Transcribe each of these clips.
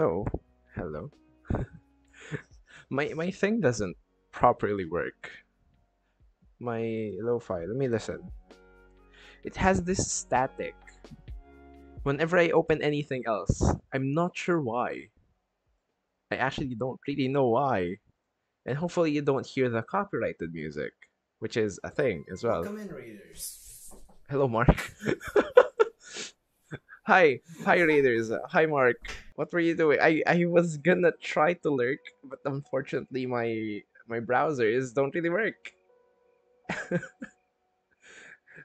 So, hello. my my thing doesn't properly work. My lo-fi, let me listen. It has this static. Whenever I open anything else, I'm not sure why. I actually don't really know why. And hopefully you don't hear the copyrighted music, which is a thing as well. Welcome in, Raiders. Hello, Mark. Hi, hi, readers. Hi, Mark. What were you doing? I I was gonna try to lurk, but unfortunately, my my browsers don't really work.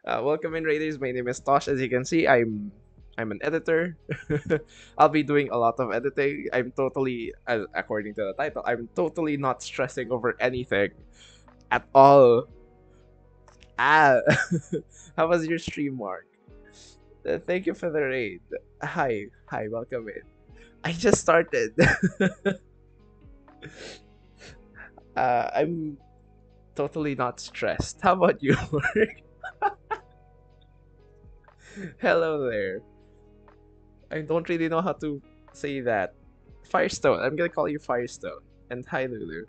uh, welcome in, Raiders. My name is Tosh. As you can see, I'm I'm an editor. I'll be doing a lot of editing. I'm totally, uh, according to the title, I'm totally not stressing over anything at all. Ah, how was your stream, Mark? Uh, thank you for the raid. Hi, hi, welcome in. I just started. uh, I'm totally not stressed. How about you? Hello there. I don't really know how to say that. Firestone. I'm gonna call you Firestone. And hi, Lulu.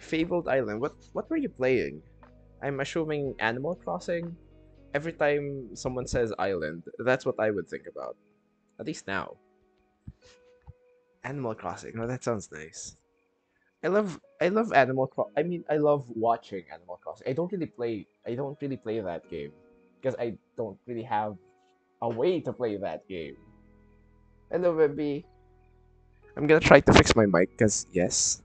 Fabled Island. What what were you playing? I'm assuming Animal Crossing. Every time someone says island, that's what I would think about. At least now. Animal Crossing. Oh, that sounds nice. I love I love Animal Crossing. I mean, I love watching Animal Crossing. I don't really play. I don't really play that game because I don't really have a way to play that game. Hello, baby. I'm gonna try to fix my mic because yes,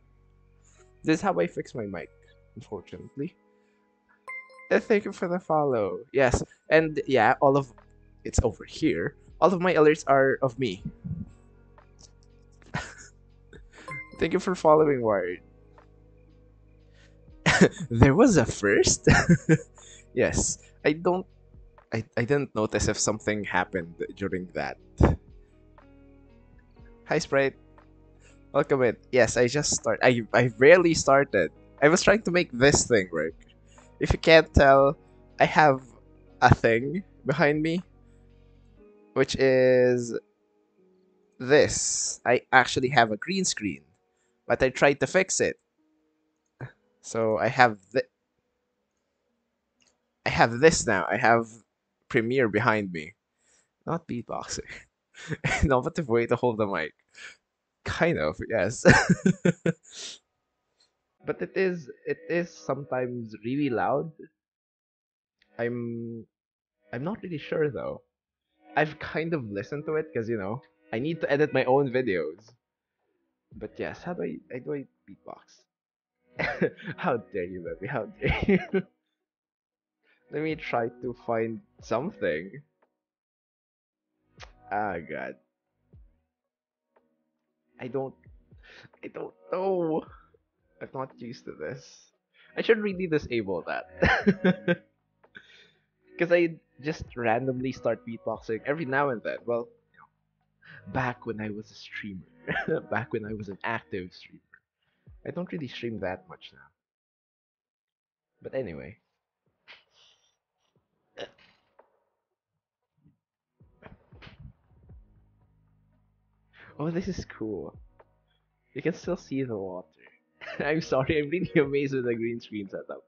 this is how I fix my mic. Unfortunately. Uh, thank you for the follow. Yes, and yeah, all of it's over here. All of my alerts are of me. Thank you for following, Wired. there was a first. yes, I don't. I, I didn't notice if something happened during that. Hi, Sprite. Welcome in. Yes, I just start. I I rarely started. I was trying to make this thing work. If you can't tell, I have a thing behind me, which is this. I actually have a green screen, but I tried to fix it. So I have th- I have this now. I have Premiere behind me, not beatboxing. Innovative way to hold the mic. Kind of, yes. but it is it is sometimes really loud. I'm I'm not really sure though. I've kind of listened to it because you know I need to edit my own videos. But yes, how do I how do I beatbox? how dare you, baby? How dare you? Let me try to find something. Ah, God. I don't. I don't know. I'm not used to this. I should really disable that. Because I just randomly start beatboxing every now and then. Well, back when I was a streamer, back when I was an active streamer. I don't really stream that much now. But anyway. Oh, this is cool. You can still see the water. I'm sorry, I'm really amazed with the green screen setup.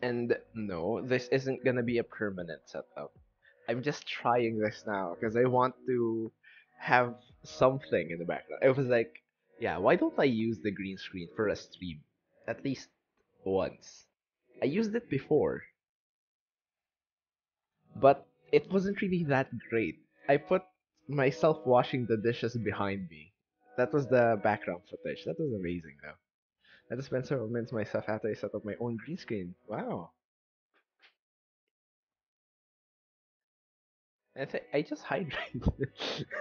And no, this isn't gonna be a permanent setup. I'm just trying this now because I want to have something in the background. I was like, yeah, why don't I use the green screen for a stream? At least once. I used it before. But it wasn't really that great. I put myself washing the dishes behind me. That was the background footage. That was amazing though. I had to spend several minutes myself after I set up my own green screen. Wow. I th- I just hydrated.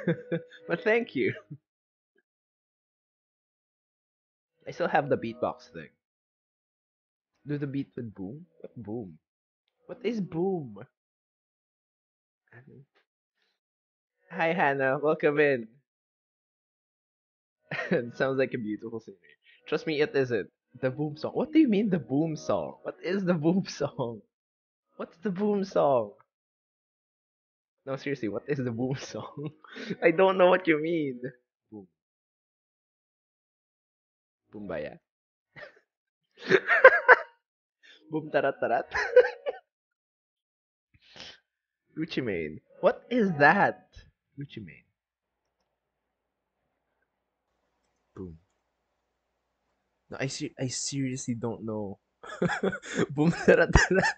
but thank you. I still have the beatbox thing. Do the beat with boom? What boom? What is boom? Hi Hannah, welcome in. it sounds like a beautiful scenery. Trust me, it isn't. The boom song. What do you mean the boom song? What is the boom song? What's the boom song? No, seriously, what is the boom song? I don't know what you mean. Boom. Boombayah. boom tarat tarat. Gucci Mane. What is that? Gucci Mane. Boom. No, I ser- I seriously don't know. boom tarat tarat.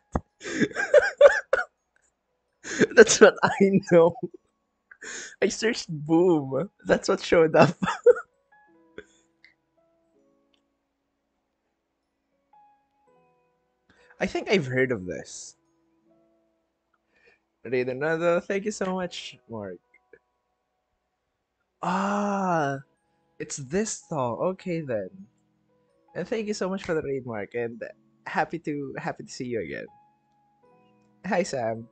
That's what I know. I searched boom. That's what showed up. I think I've heard of this. Read another. Thank you so much, Mark. Ah, it's this song. Okay then. And thank you so much for the raid, Mark. And happy to happy to see you again. Hi, Sam.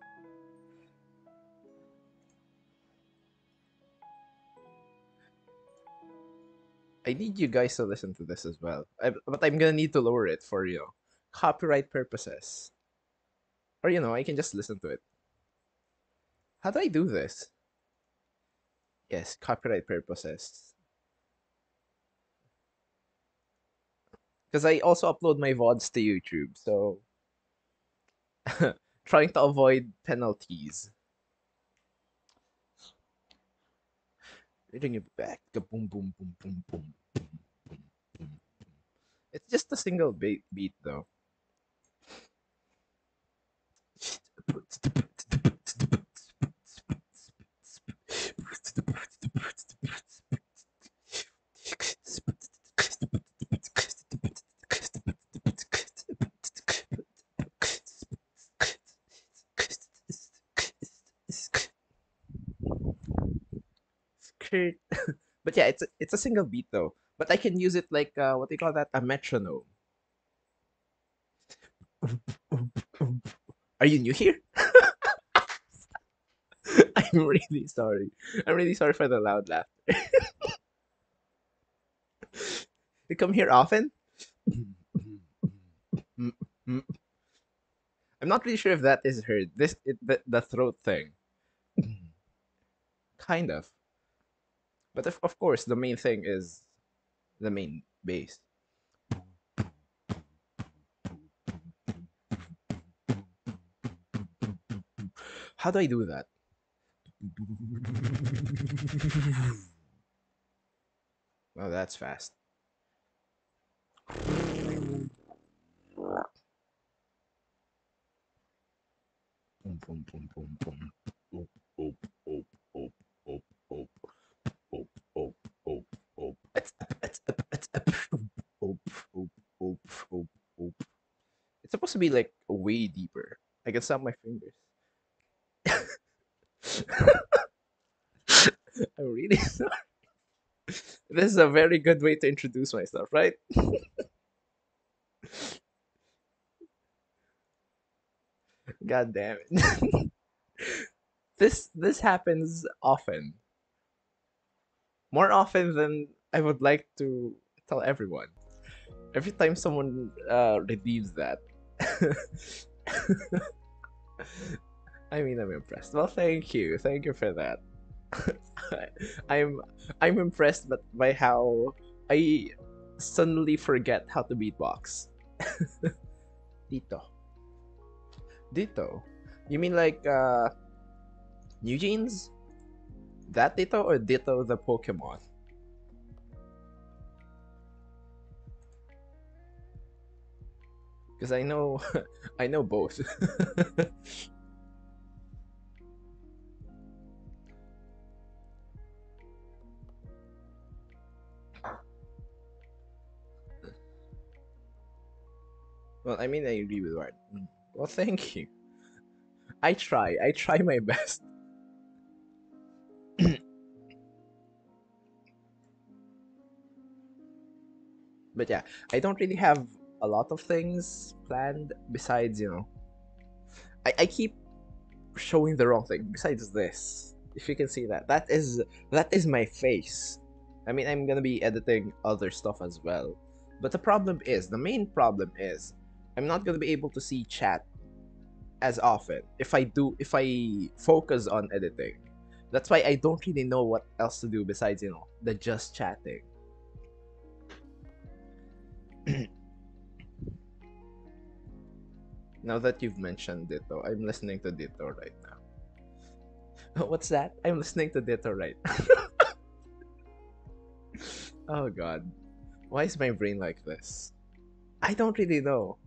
I need you guys to listen to this as well. I, but I'm gonna need to lower it for you copyright purposes. Or you know, I can just listen to it. How do I do this? Yes, copyright purposes. Because I also upload my VODs to YouTube, so trying to avoid penalties. Bring it back. Boom, boom, boom, boom, boom, boom, boom, boom. It's just a single beat, beat though. but yeah, it's a, it's a single beat though. But I can use it like uh, what do you call that? A metronome. Are you new here? I'm really sorry. I'm really sorry for the loud laughter. you come here often? I'm not really sure if that is heard. This it, the, the throat thing. kind of. But of, of course, the main thing is the main bass. How do I do that? Well, that's fast. Boom, boom, boom, boom, boom. Oop, oop, oop, oop, oop, oop, oop, oop. It's it's it's oop, oop, oop, oop, oop. It's supposed to be like way deeper. I can snap my fingers. I'm really sorry. This is a very good way to introduce myself, right? God damn it. this this happens often. More often than I would like to tell everyone. Every time someone uh, redeems that. I mean, I'm impressed. Well, thank you. Thank you for that. I'm I'm impressed but by how I suddenly forget how to beatbox. Dito. Dito. You mean like uh NewJeans? That Ditto or Ditto the Pokemon? Because I know I know both. well, I mean I agree with Ward. Mm. Well, thank you. I try. I try my best. but yeah, I don't really have a lot of things planned besides, you know, I, I keep showing the wrong thing besides this. If you can see that. That is that is my face. I mean, I'm to be editing other stuff as well. But the problem is, the main problem is I'm not to be able to see chat as often if I do if I focus on editing. That's why I don't really know what else to do besides, you know, the just chatting. now that you've mentioned Ditto, I'm listening to Ditto right now. What's that? I'm listening to Ditto right oh god. Why is my brain like this? I don't really know.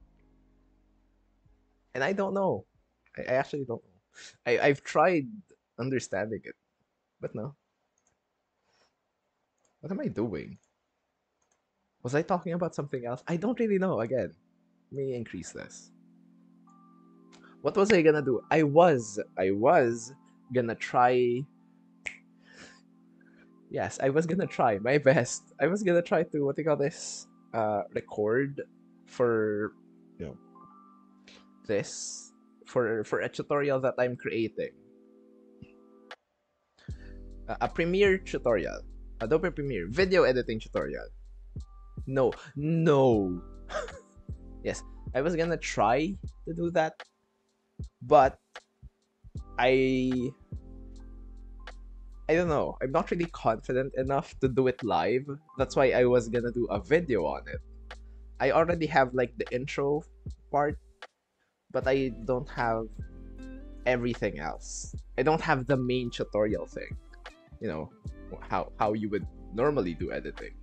And I don't know. I, I actually don't know. I, I've tried understanding it, but no. What am I doing? Was I talking about something else? I don't really know. Again, let me increase this. What was I gonna do? I was, I was gonna try. Yes, I was gonna try my best. I was gonna try to what do you call this? Uh, record for you know this for for a tutorial that I'm creating. Uh, a Premiere tutorial, Adobe Premiere video editing tutorial. No, no. yes, I was gonna try to do that, but I I don't know. I'm not really confident enough to do it live. That's why I was gonna do a video on it. I already have like the intro part, but I don't have everything else. I don't have the main tutorial thing. You know, how how you would normally do editing.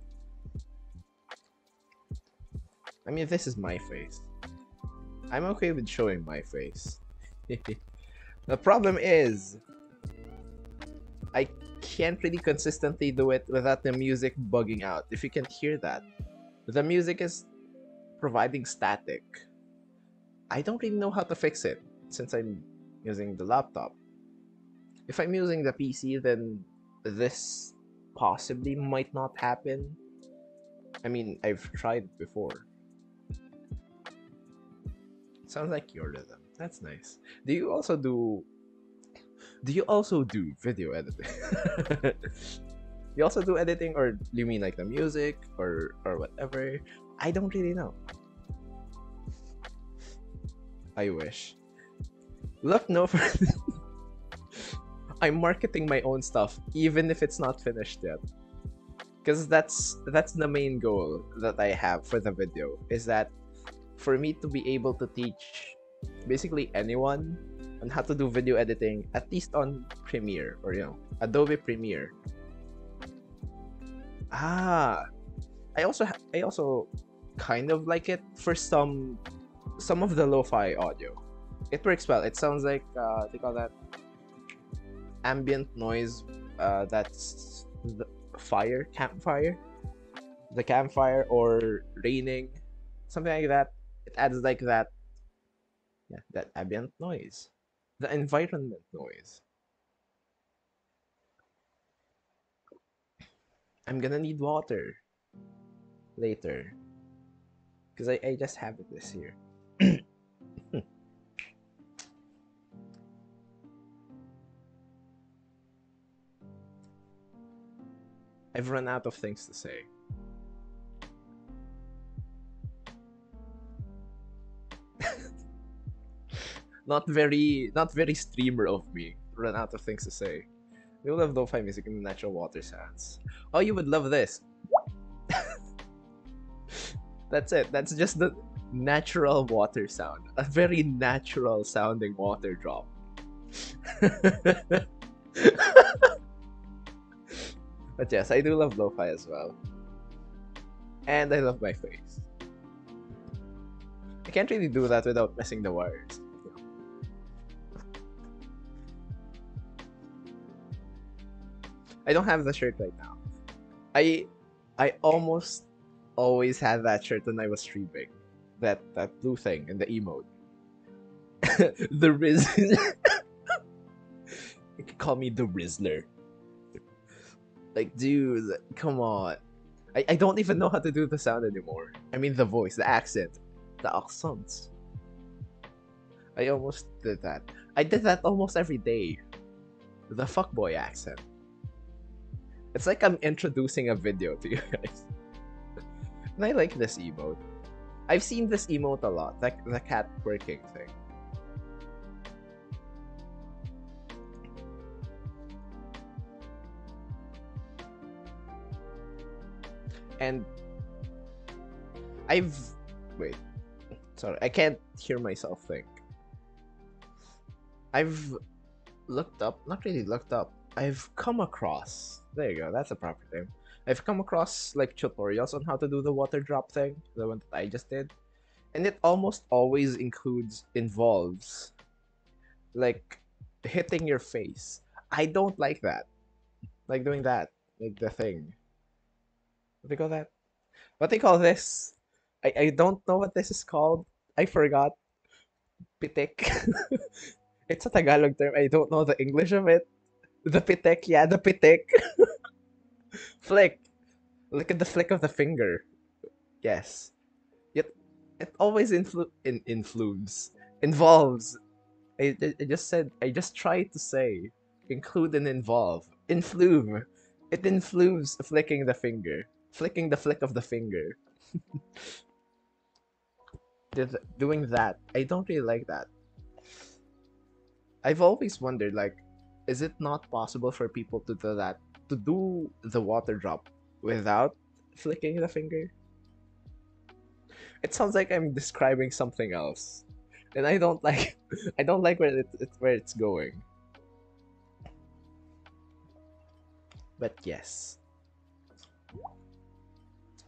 I mean, this is my face. I'm okay with showing my face. the problem is, I can't really consistently do it without the music bugging out. If you can hear that, the music is providing static. I don't really know how to fix it since I'm using the laptop. If I'm using the PC, then this possibly might not happen. I mean, I've tried before. Sounds like your rhythm. That's nice. Do you also do do you also do video editing? you also do editing or do you mean like the music or or whatever? I don't really know. I wish. Look no for I'm marketing my own stuff even if it's not finished yet. Cuz that's that's the main goal that I have for the video is that for me to be able to teach basically anyone on how to do video editing at least on Premiere or you know Adobe Premiere. Ah, I also I also kind of like it for some some of the lo-fi audio. It works well. It sounds like uh, they call that ambient noise. Uh, that's the fire, campfire, the campfire or raining, something like that. It adds like that, yeah, that ambient noise, the environment noise. I'm gonna need water later because I, I just have it this year. I've run out of things to say. Not very not very streamer of me. Run out of things to say. You love lo-fi music and natural water sounds. Oh, you would love this. That's it. That's just the natural water sound. A very natural sounding water drop. but yes, I do love lo-fi as well. And I love my face. I can't really do that without messing the wires. I don't have the shirt right now. I I almost always had that shirt when I was streaming. That that blue thing in the emote. the Rizzler. you can call me the Rizzler. Like, dude, come on. I, I don't even know how to do the sound anymore. I mean the voice, the accent, the accents. I almost did that. I did that almost every day. The fuckboy accent. It's like I'm introducing a video to you guys. and I like this emote. I've seen this emote a lot, like the cat working thing. And I've wait. Sorry, I can't hear myself think. I've looked up, not really looked up, I've come across. There you go. That's a proper name. I've come across like tutorials on how to do the water drop thing, the one that I just did, and it almost always includes involves like hitting your face. I don't like that. Like doing that, like the thing. What they call that? What they call this? I, I don't know what this is called. I forgot. Pitik. it's a Tagalog term. I don't know the English of it. The pitik, yeah, the pitik. flick. Look at the flick of the finger. Yes. Yet it always influ in influence involves. I, I just said I just tried to say include and involve. Influve. It influves flicking the finger. Flicking the flick of the finger. Doing that, I don't really like that. I've always wondered, like, is it not possible for people to do that, to do the water drop without flicking the finger? It sounds like I'm describing something else, and I don't like, I don't like where it, it where it's going. But yes,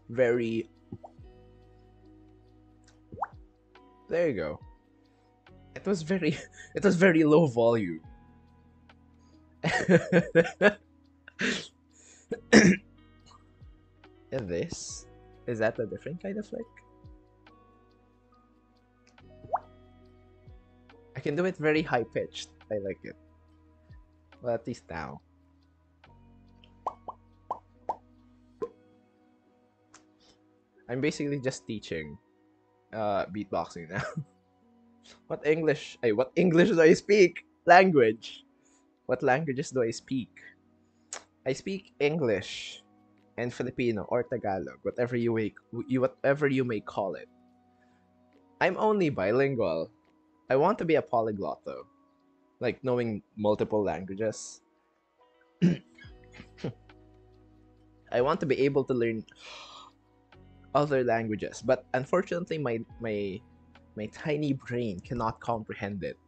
very. There you go. It was very, it was very low volume. this is that a different kind of flick? I can do it very high pitched. I like it. Well, at least now. I'm basically just teaching uh, beatboxing now. what English? Hey, what English do I speak? Language. What languages do I speak? I speak English and Filipino or Tagalog, whatever you may, whatever you may call it. I'm only bilingual. I want to be a polyglot though, like knowing multiple languages. I want to be able to learn other languages, but unfortunately, my my my tiny brain cannot comprehend it.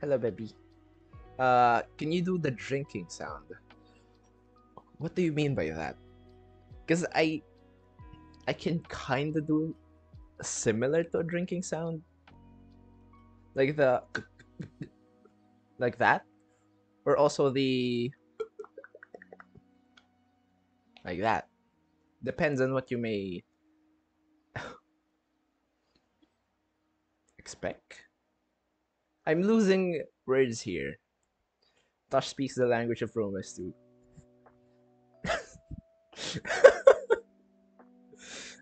Hello, baby. Uh, can you do the drinking sound? What do you mean by that? Because I, I can kind of do similar to a drinking sound, like the, like that, or also the, like that. Depends on what you may expect. I'm losing words here. Tosh speaks the language of Romance too.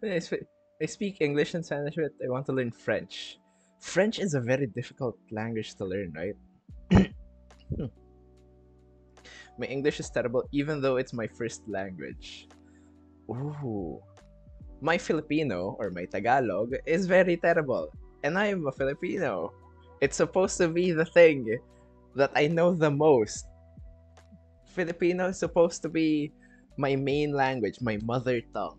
I, speak, English and Spanish, but I want to learn French. French is a very difficult language to learn, right? My English is terrible, even though it's my first language. Ooh. My Filipino, or my Tagalog, is very terrible. And I am a Filipino. It's supposed to be the thing that I know the most. Filipino is supposed to be my main language, my mother tongue.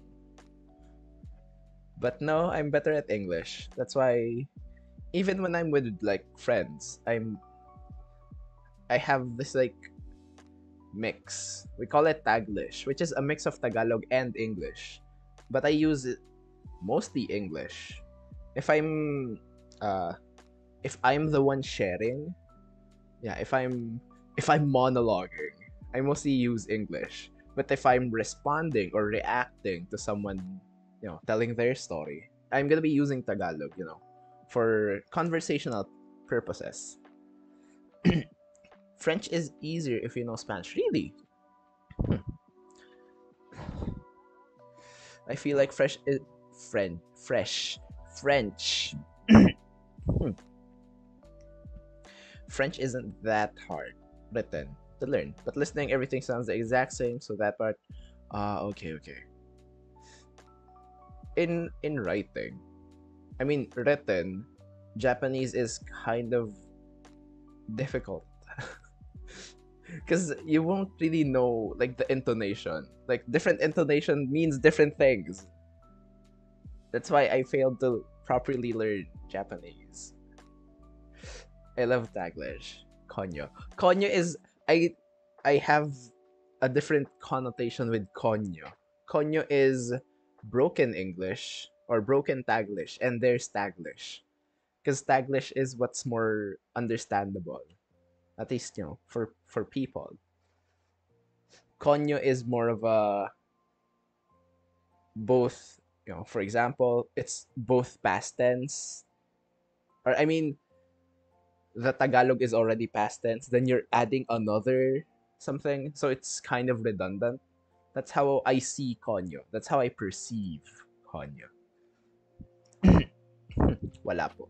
But no, I'm better at English. That's why even when I'm with like friends, I'm I have this like mix. We call it Taglish, which is a mix of Tagalog and English. But I use it mostly English. If I'm uh if I'm the one sharing, yeah, if I'm if I'm monologuing, I mostly use English. But if I'm responding or reacting to someone, you know, telling their story, I'm gonna be using Tagalog, you know, for conversational purposes. French is easier if you know Spanish. Really? I feel like fresh is French. Fresh. French. French isn't that hard written to learn, but listening everything sounds the exact same. So that part, uh, okay, okay. In in writing, I mean written, Japanese is kind of difficult. because you won't really know like the intonation. Like different intonation means different things. That's why I failed to properly learn Japanese. I love Taglish. Konyo. Konyo is I I have a different connotation with konyo. Konyo is broken English or broken Taglish, and there's Taglish. Because Taglish is what's more understandable. At least, you know, for, for people. Konyo is more of a both, you know, for example, it's both past tense. Or I mean, the Tagalog is already past tense, then you're adding another something, so it's kind of redundant. That's how I see Konyo. That's how I perceive Konyo. Wala po.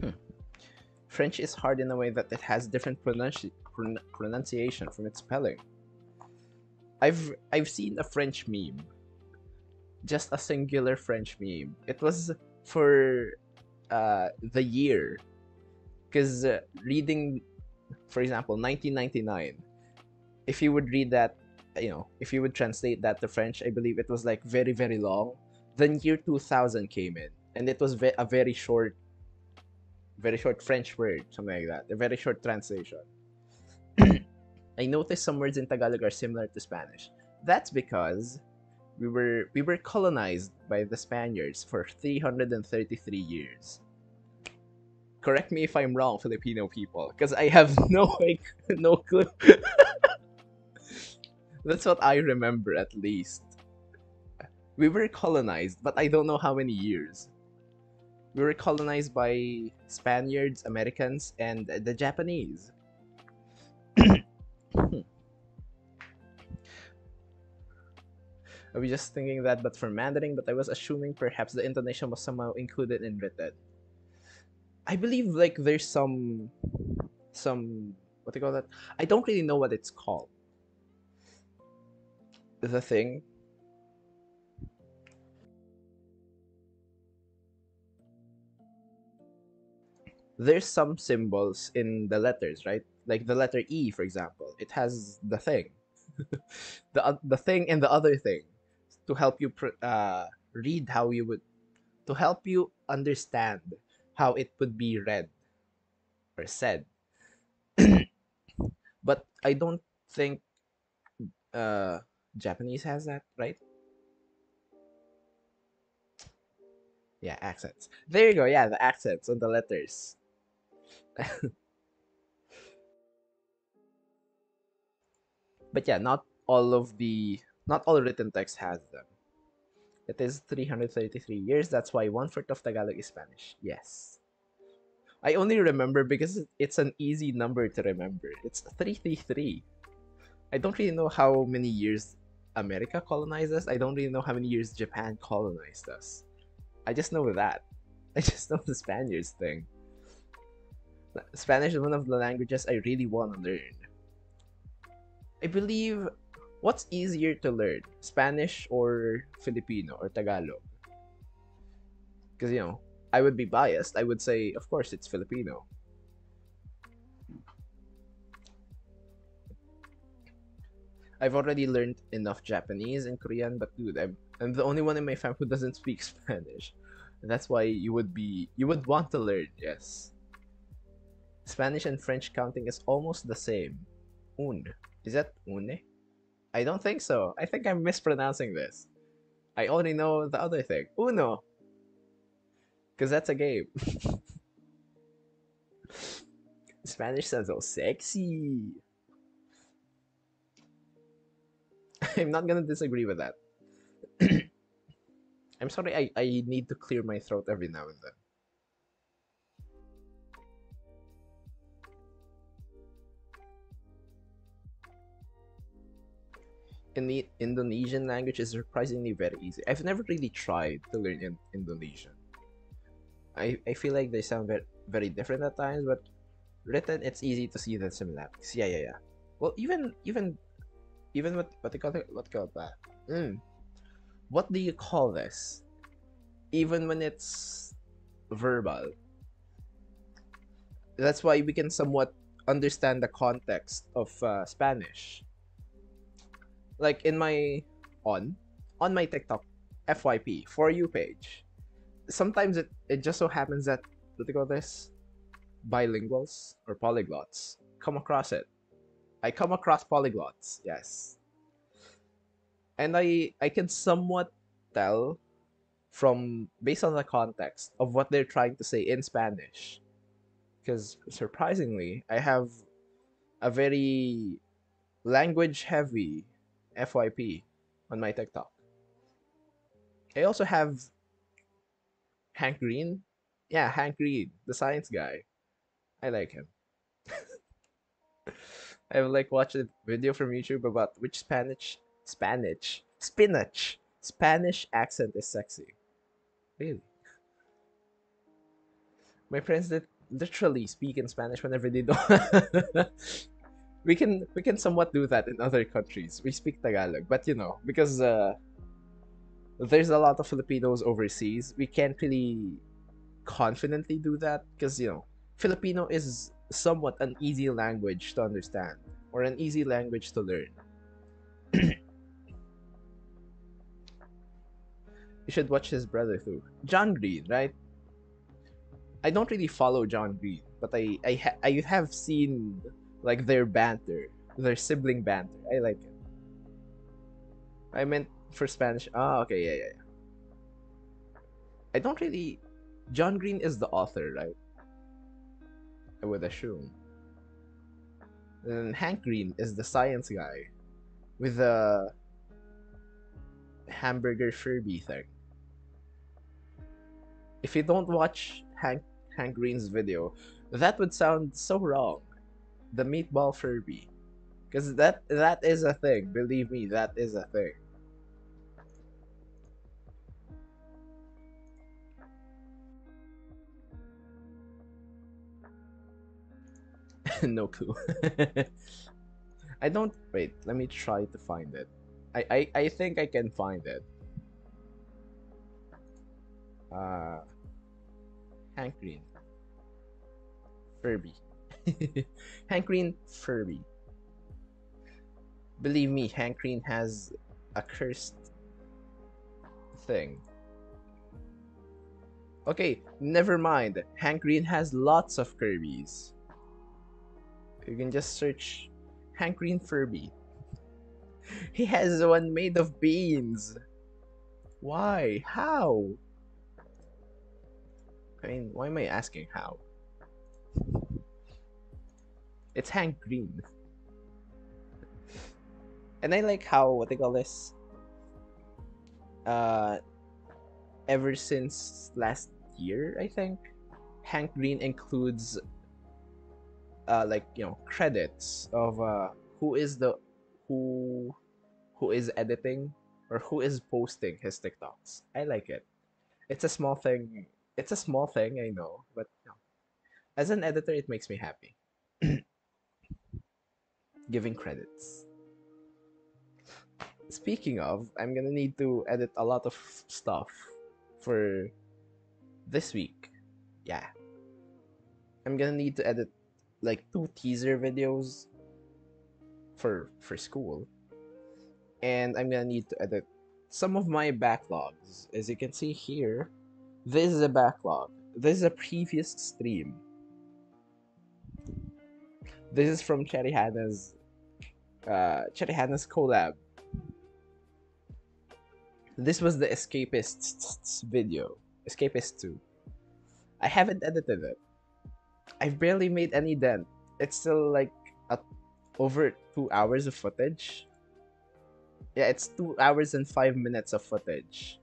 Hmm. French is hard in a way that it has different pronunci pron pronunciation from its spelling. I've I've seen a French meme. Just a singular French meme. It was for uh, the year. Because uh, reading, for example, 1999, if you would read that, you know, if you would translate that to French, I believe it was like very, very long. Then year 2000 came in, and it was ve a very short, very short French word, something like that. A very short translation. I noticed some words in Tagalog are similar to Spanish. That's because we were we were colonized by the Spaniards for 333 years. Correct me if I'm wrong, Filipino people, because I have no like, no clue. That's what I remember at least. We were colonized, but I don't know how many years. We were colonized by Spaniards, Americans, and the Japanese. I was just thinking that, but for Mandarin, but I was assuming perhaps the intonation was somehow included in written. I believe like there's some, some what do you call that? I don't really know what it's called. The thing. There's some symbols in the letters, right? Like the letter E, for example. It has the thing. the, the thing and the other thing to help you uh, read how you would to help you understand how it would be read or said. But i don't think uh, japanese has that right? Yeah accents. There you go. Yeah the accents on the letters. But yeah not all of the not all written text has them. It is 333 years, that's why one-fourth of Tagalog is Spanish. Yes. I only remember because it's an easy number to remember. It's 333. I don't really know how many years America colonized us. I don't really know how many years Japan colonized us. I just know that. I just know the Spaniards thing. Spanish is one of the languages I really want to learn. I believe What's easier to learn, Spanish or Filipino or Tagalog? Because, you know, I would be biased. I would say, of course, it's Filipino. I've already learned enough Japanese and Korean, but dude, I'm, I'm the only one in my family who doesn't speak Spanish. And that's why you would be, you would want to learn, yes. Spanish and French counting is almost the same. Un. Is that une? I don't think so. I think I'm mispronouncing this. I only know the other thing. Uno. Because that's a game. Spanish sounds so sexy. I'm not gonna disagree with that. I'm sorry, I, I need to clear my throat every now and then. In the Indonesian language is surprisingly very easy. I've never really tried to learn in Indonesian. I, I feel like they sound very, very different at times, but written it's easy to see the similarities. Yeah, yeah, yeah. Well, even even even what what they call what call that? Mm. What do you call this? Even when it's verbal. that's why we can somewhat understand the context of uh, Spanish. Like in my on on my TikTok FYP for you page, sometimes it it just so happens that what do call this? Bilinguals or polyglots come across it. I come across polyglots, yes, and I I can somewhat tell from based on the context of what they're trying to say in Spanish. Because surprisingly, I have a very language heavy FYP on my TikTok. I also have Hank Green. Yeah, Hank Green, the science guy. I like him. I've like watched a video from YouTube about which Spanish Spanish spinach Spanish accent is sexy. Really? My friends did literally speak in Spanish whenever they don't. we can we can somewhat do that in other countries. We speak Tagalog, but you know because uh, there's a lot of Filipinos overseas, we can't really confidently do that because you know Filipino is somewhat an easy language to understand or an easy language to learn. you should watch his brother too, John Green, right? I don't really follow John Green, but I I ha- I have seen like their banter, their sibling banter. I like it. I meant for Spanish. Ah, okay, yeah, yeah, yeah. I don't really. John Green is the author, right? I would assume. And Hank Green is the science guy with the hamburger Furby thing. If you don't watch Hank Hank Green's video, that would sound so wrong. The meatball Furby. Because that that is a thing. Believe me, that is a thing. no clue. I don't wait, let me try to find it. I, I, I think I can find it. Uh Hank Green. Furby. Hank Green Furby. Believe me, Hank Green has a cursed thing. Okay, never mind. Hank Green has lots of Furby's. You can just search Hank Green Furby. He has one made of beans. Why? How? I mean, why am I asking how? It's Hank Green. And I like how what they call this. Uh ever since last year, I think, Hank Green includes uh like, you know, credits of uh who is the who who is editing or who is posting his TikToks. I like it. It's a small thing it's a small thing, I know, but you know, as an editor, it makes me happy. Giving credits. Speaking of, I'm gonna need to edit a lot of stuff for this week. Yeah. I'm gonna need to edit like two teaser videos for for school. And I'm gonna need to edit some of my backlogs. As you can see here, this is a backlog. This is a previous stream. This is from Cherry Hannah's uh, Cherry Hannah's collab. This was the Escapists video. Escapist 2. I haven't edited it. I've barely made any dent. It's still like a, over two hours of footage. Yeah, it's two hours and five minutes of footage.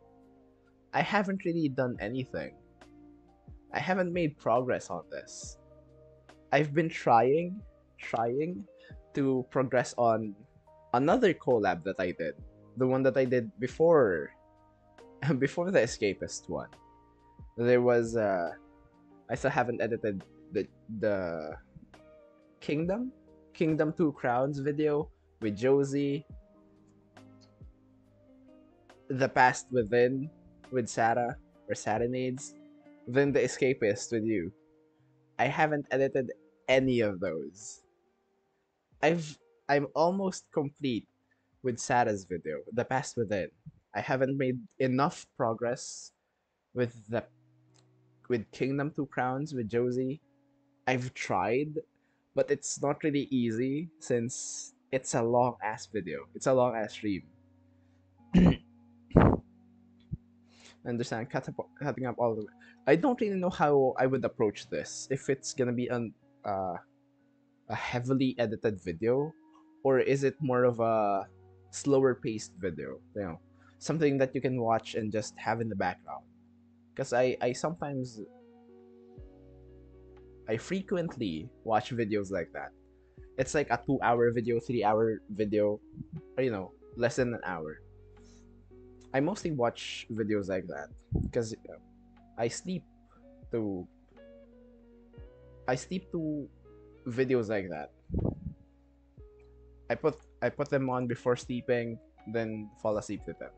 I haven't really done anything. I haven't made progress on this. I've been trying, trying to progress on another collab that I did. The one that I did before before the escapist one. There was uh I still haven't edited the the Kingdom? Kingdom Two Crowns video with Josie. The Past Within with Sarah or Satanades, then the escapist with you. I haven't edited any of those. I've I'm almost complete with Sarah's video, The Past Within. I haven't made enough progress with the with Kingdom Two Crowns with Josie. I've tried, but it's not really easy since it's a long ass video. It's a long ass stream. understand cutting up all the. I don't really know how I would approach this. If it's gonna be an uh, a heavily edited video, or is it more of a slower paced video? You know, something that you can watch and just have in the background. Because I I sometimes I frequently watch videos like that. It's like a two hour video, three hour video, or, you know, less than an hour I mostly watch videos like that because uh, I sleep to I sleep to videos like that. I put I put them on before sleeping, then fall asleep with them.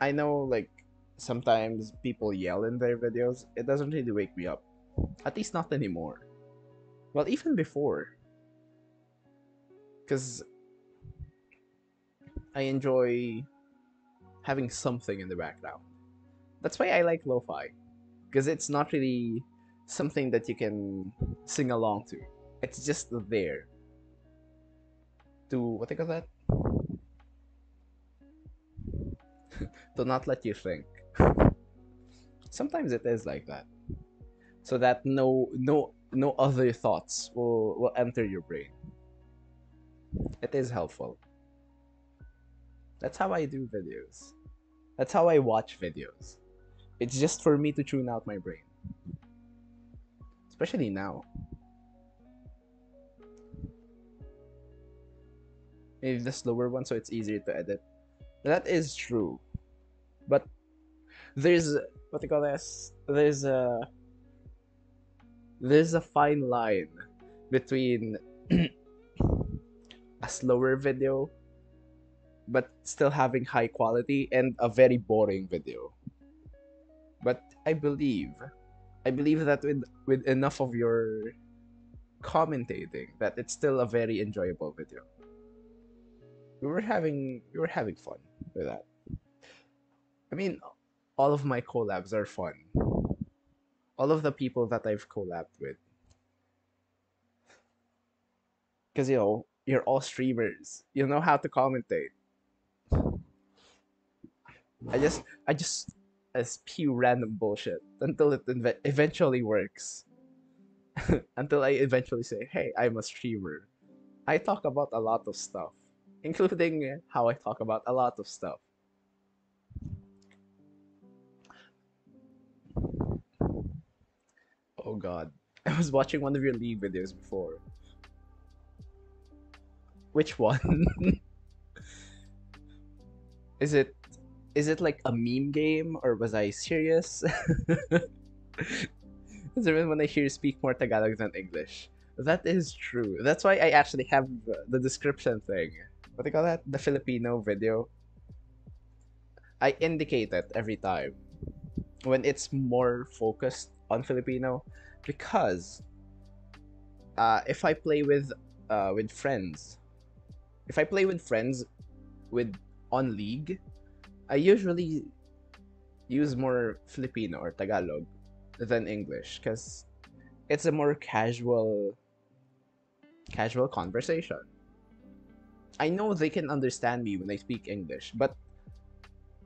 I know like sometimes people yell in their videos. It doesn't really wake me up. At least not anymore. Well, even before. Cuz I enjoy having something in the background. That's why I like lo-fi, because it's not really something that you can sing along to. It's just there to what do you that? to not let you think. Sometimes it is like that, so that no no no other thoughts will will enter your brain. It is helpful. That's how I do videos. That's how I watch videos. It's just for me to tune out my brain. Especially now. Maybe the slower one so it's easier to edit. That is true. But there's what do you call this? There's a there's a fine line between a slower video but still having high quality and a very boring video. But I believe, I believe that with with enough of your commentating, that it's still a very enjoyable video. We were having we were having fun with that. I mean, all of my collabs are fun. All of the people that I've collabed with. Because, you know, you're all streamers. You know how to commentate. I just I just spew random bullshit until it inve- eventually works. until I eventually say, "Hey, I'm a streamer." I talk about a lot of stuff, including how I talk about a lot of stuff. Oh god. I was watching one of your League videos before. Which one? Is it is it like a meme game or was I serious? Because when I hear you speak more Tagalog than English. That is true. That's why I actually have the description thing. What do you call that? The Filipino video. I indicate it every time when it's more focused on Filipino because uh, if I play with uh, with friends, if I play with friends with on League, I usually use more Filipino or Tagalog than English because it's a more casual casual conversation. I know they can understand me when I speak English, but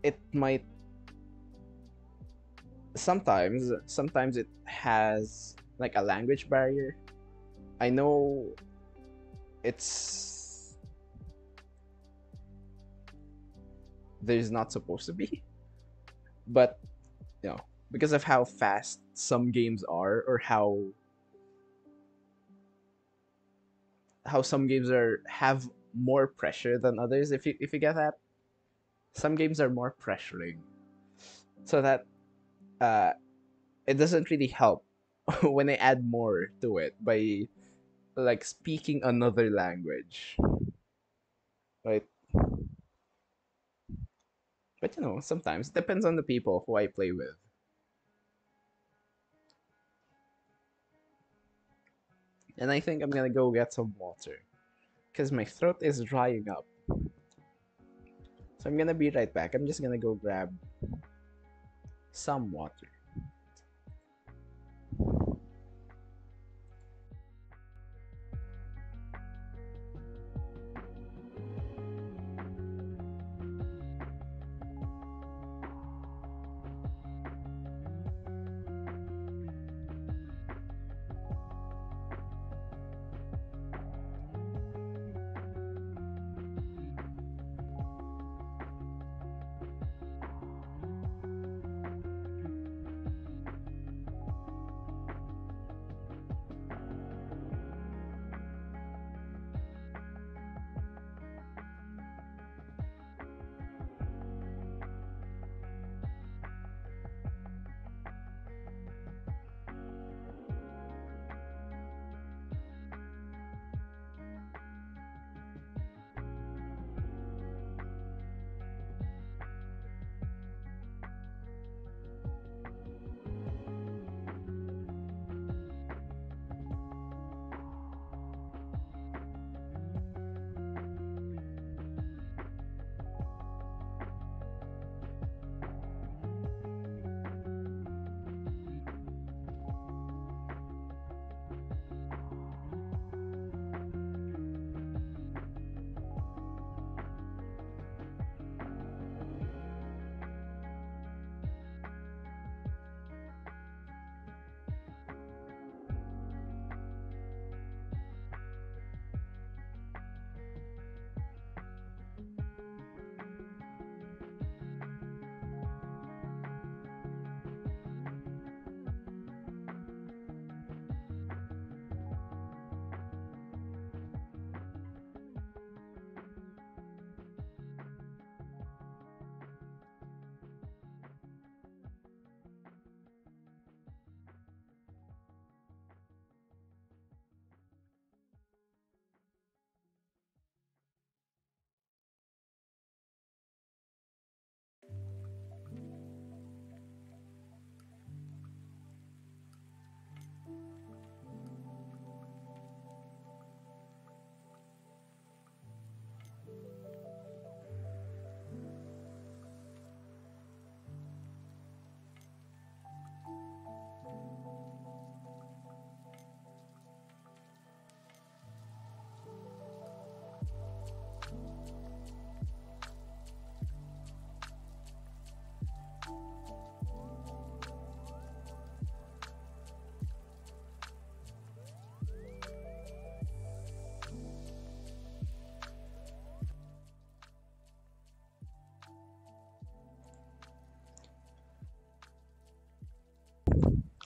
it might sometimes sometimes it has like a language barrier. I know it's there's not supposed to be. But you know, because of how fast some games are or how how some games are have more pressure than others if you if you get that some games are more pressuring so that uh it doesn't really help when i add more to it by like speaking another language right but you know, sometimes it depends on the people who I play with. And I think I'm gonna go get some water. Because my throat is drying up. So I'm gonna be right back. I'm just gonna go grab some water.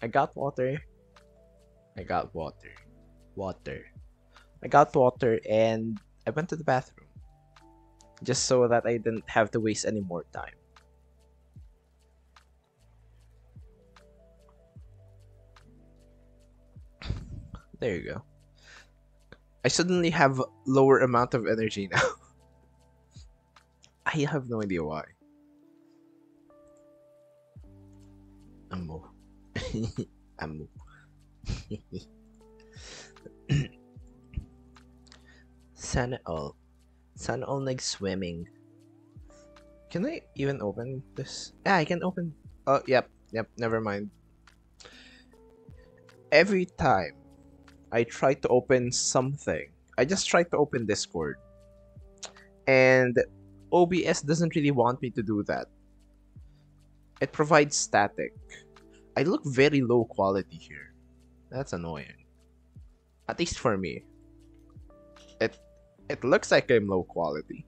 I got water. I got water. Water. I got water and I went to the bathroom. Just so that I didn't have to waste any more time. There you go. I suddenly have lower amount of energy now. I have no idea why. Ammo. Sana all. Sana all like swimming. Can I even open this? Yeah, I can open. Oh, yep, yep. Never mind. Every time I try to open something, I just try to open Discord, and OBS doesn't really want me to do that. It provides static. I look very low quality here. That's annoying. At least for me. It it looks like I'm low quality.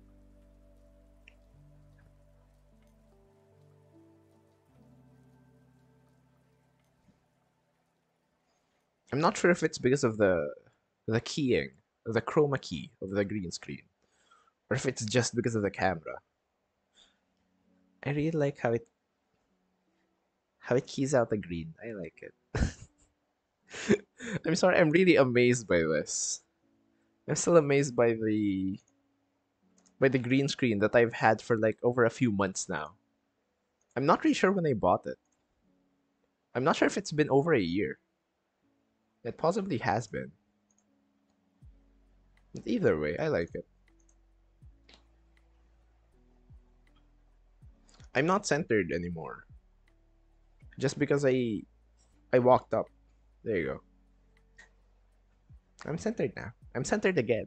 I'm not sure if it's because of the the keying, the chroma key of the green screen, or if it's just because of the camera. I really like how it how it keys out the green. I like it. I'm sorry, I'm really amazed by this. I'm still amazed by the by the green screen that I've had for like over a few months now. I'm not really sure when I bought it. I'm not sure if it's been over a year. It possibly has been. Either way, I like it. I'm not centered anymore. Just because I I walked up. There you go. I'm centered now. I'm centered again.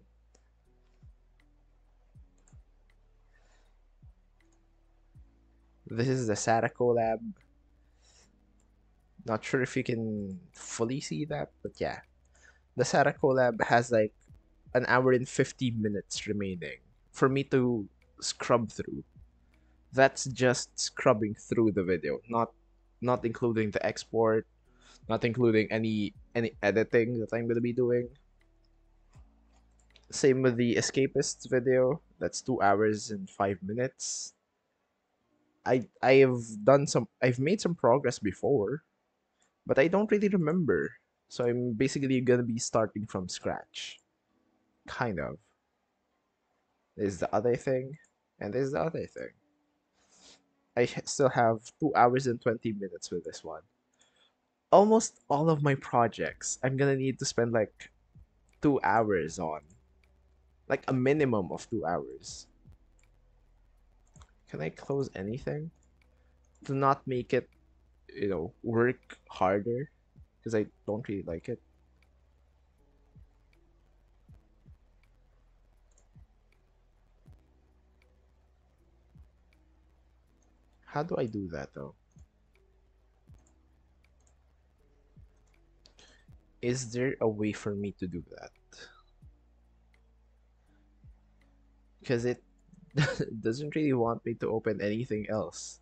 This is the Sadako lab. Not sure if you can fully see that, but yeah. The Sadako lab has like an hour and 50 minutes remaining for me to scrub through. That's just scrubbing through the video, not not including the export, not including any any editing that I'm gonna be doing. Same with the escapist video. That's two hours and five minutes. I I have done some I've made some progress before, but I don't really remember. So I'm basically gonna be starting from scratch. Kind of. There's the other thing, and there's the other thing. I still have 2 hours and 20 minutes with this one. Almost all of my projects, I'm gonna need to spend like 2 hours on. Like a minimum of 2 hours. Can I close anything? To not make it, you know, work harder? Because I don't really like it. How do I do that though? Is there a way for me to do that? Because it doesn't really want me to open anything else.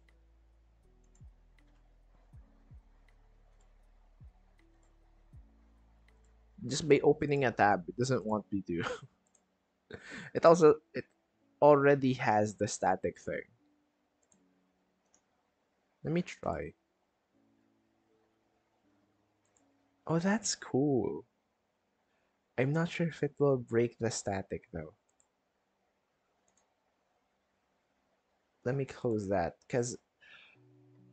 Just by opening a tab, it doesn't want me to. it also, it already has the static thing. Let me try. Oh, that's cool. I'm not sure if it will break the static though. Let me close that because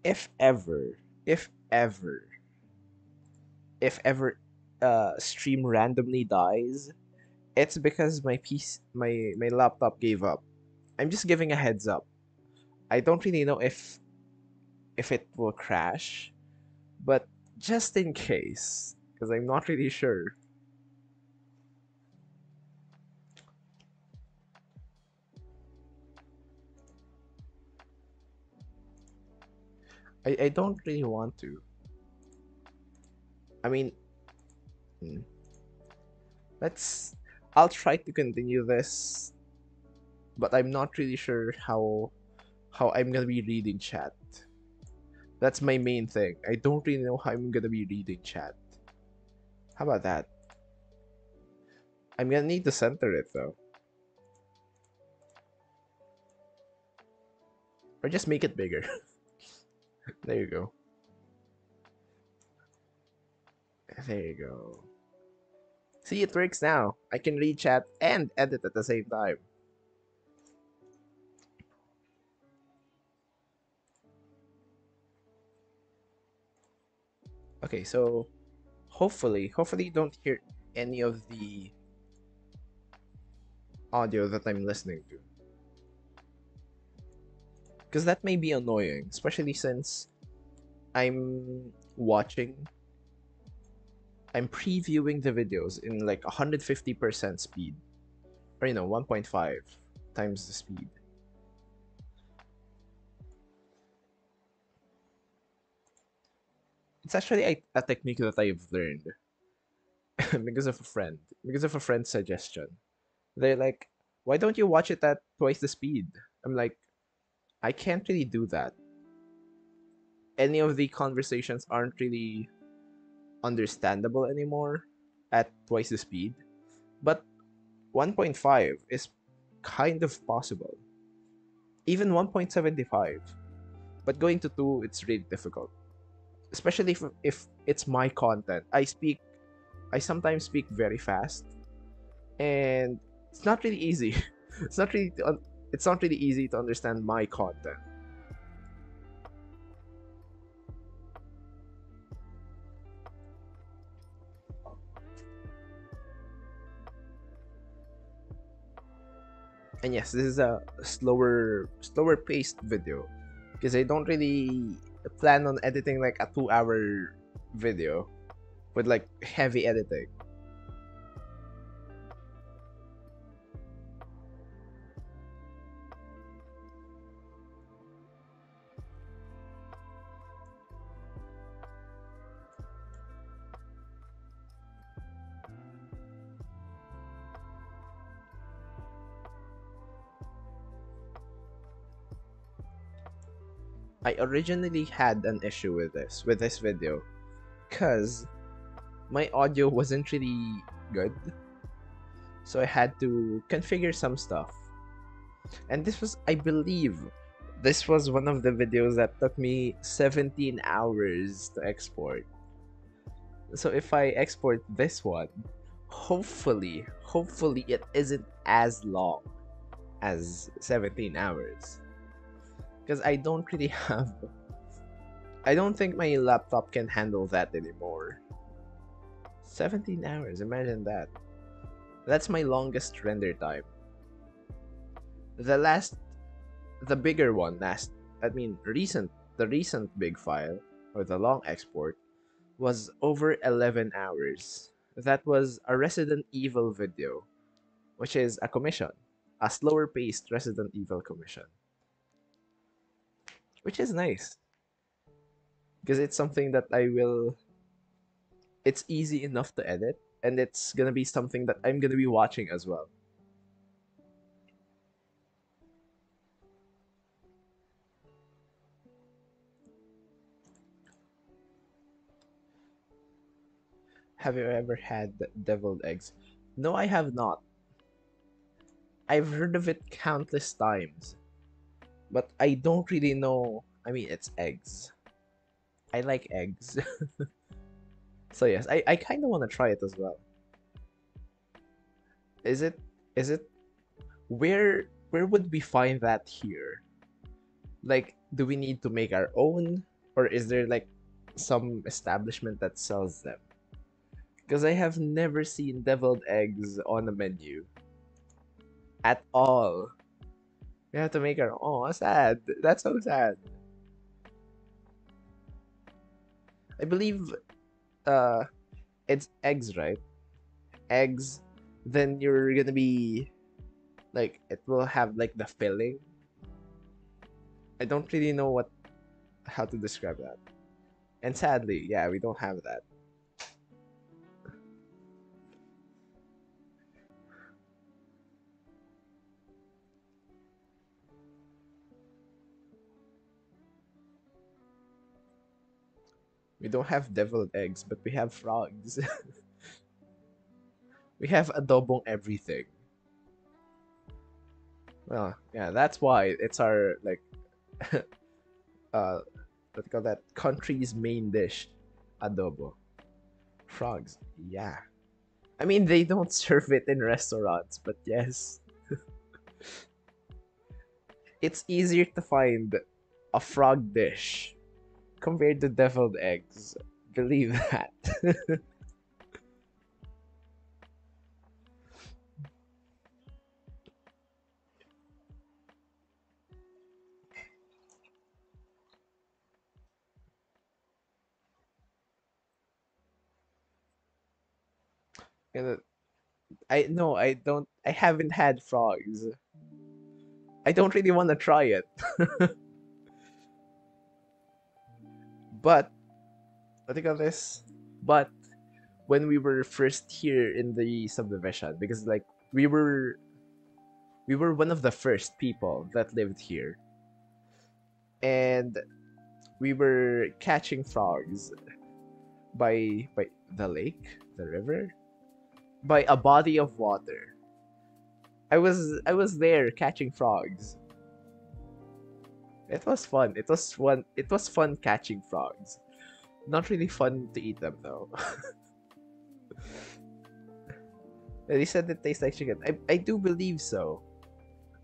if ever, if ever, if ever uh stream randomly dies, it's because my piece my my laptop gave up. I'm just giving a heads up. I don't really know if if it will crash, but just in case, because I'm not really sure. I, I don't really want to. I mean, hmm. let's. I'll try to continue this, but I'm not really sure how how I'm gonna be reading chat. That's my main thing. I don't really know how I'm gonna be reading chat. How about that? I'm gonna need to center it though. Or just make it bigger. there you go. There you go. See, it works now. I can read chat and edit at the same time. Okay, so hopefully, hopefully you don't hear any of the audio that I'm listening to. Because that may be annoying, especially since I'm watching, I'm previewing the videos in like 150% speed. Or, you know, 1.5 times the speed. It's actually a, a technique that I've learned because of a friend, because of a friend's suggestion. They're like, why don't you watch it at twice the speed? I'm like, I can't really do that. Any of the conversations aren't really understandable anymore at twice the speed. But 1.5 is kind of possible. Even 1.75. But going to 2, it's really difficult especially if, if it's my content. I speak, I sometimes speak very fast, and it's not really easy. it's not really, it's not really easy to understand my content. And yes, this is a slower slower paced video because I don't really plan on editing like a 2 hour video with like heavy editing. Originally had an issue with this with this video because my audio wasn't really good. So I had to configure some stuff. And this was I believe this was one of the videos that took me 17 hours to export. So if I export this one hopefully hopefully it isn't as long as 17 hours because I don't really have. I don't think my laptop can handle that anymore. 17 hours, imagine that. That's my longest render time. The last, the bigger one, last, I mean, recent, the recent big file, or the long export, was over 11 hours. That was a Resident Evil video, which is a commission, a slower paced Resident Evil commission which is nice because it's something that I will it's easy enough to edit and it's gonna be something that I'm gonna be watching as well. Have you ever had deviled eggs? No, I have not. I've heard of it countless times but I don't really know. I mean, it's eggs. I like eggs. so yes, I, I kind of want to try it as well. Is it is it where where would we find that here? Like, do we need to make our own, or is there like some establishment that sells them? Because I have never seen deviled eggs on a menu at all. We have to make our oh sad. That's so sad. I believe uh it's eggs, right? Eggs, then you're gonna be like it will have like the filling. I don't really know what how to describe that. And sadly, yeah, we don't have that. We don't have deviled eggs, but we have frogs. we have adobong everything. Well, yeah, that's why it's our like uh what call that country's main dish, adobo. Frogs, yeah. I mean they don't serve it in restaurants, but yes. it's easier to find a frog dish compared to deviled eggs. Believe that. I no, I don't. I haven't had frogs. I don't really want to try it. But I think of this. But when we were first here in the subdivision, because like we were we were one of the first people that lived here. And we were catching frogs by by the lake, the river, by a body of water. I was I was there catching frogs. It was fun. It was fun. It was fun catching frogs. Not really fun to eat them though. they said it tastes like chicken. I, I do believe so.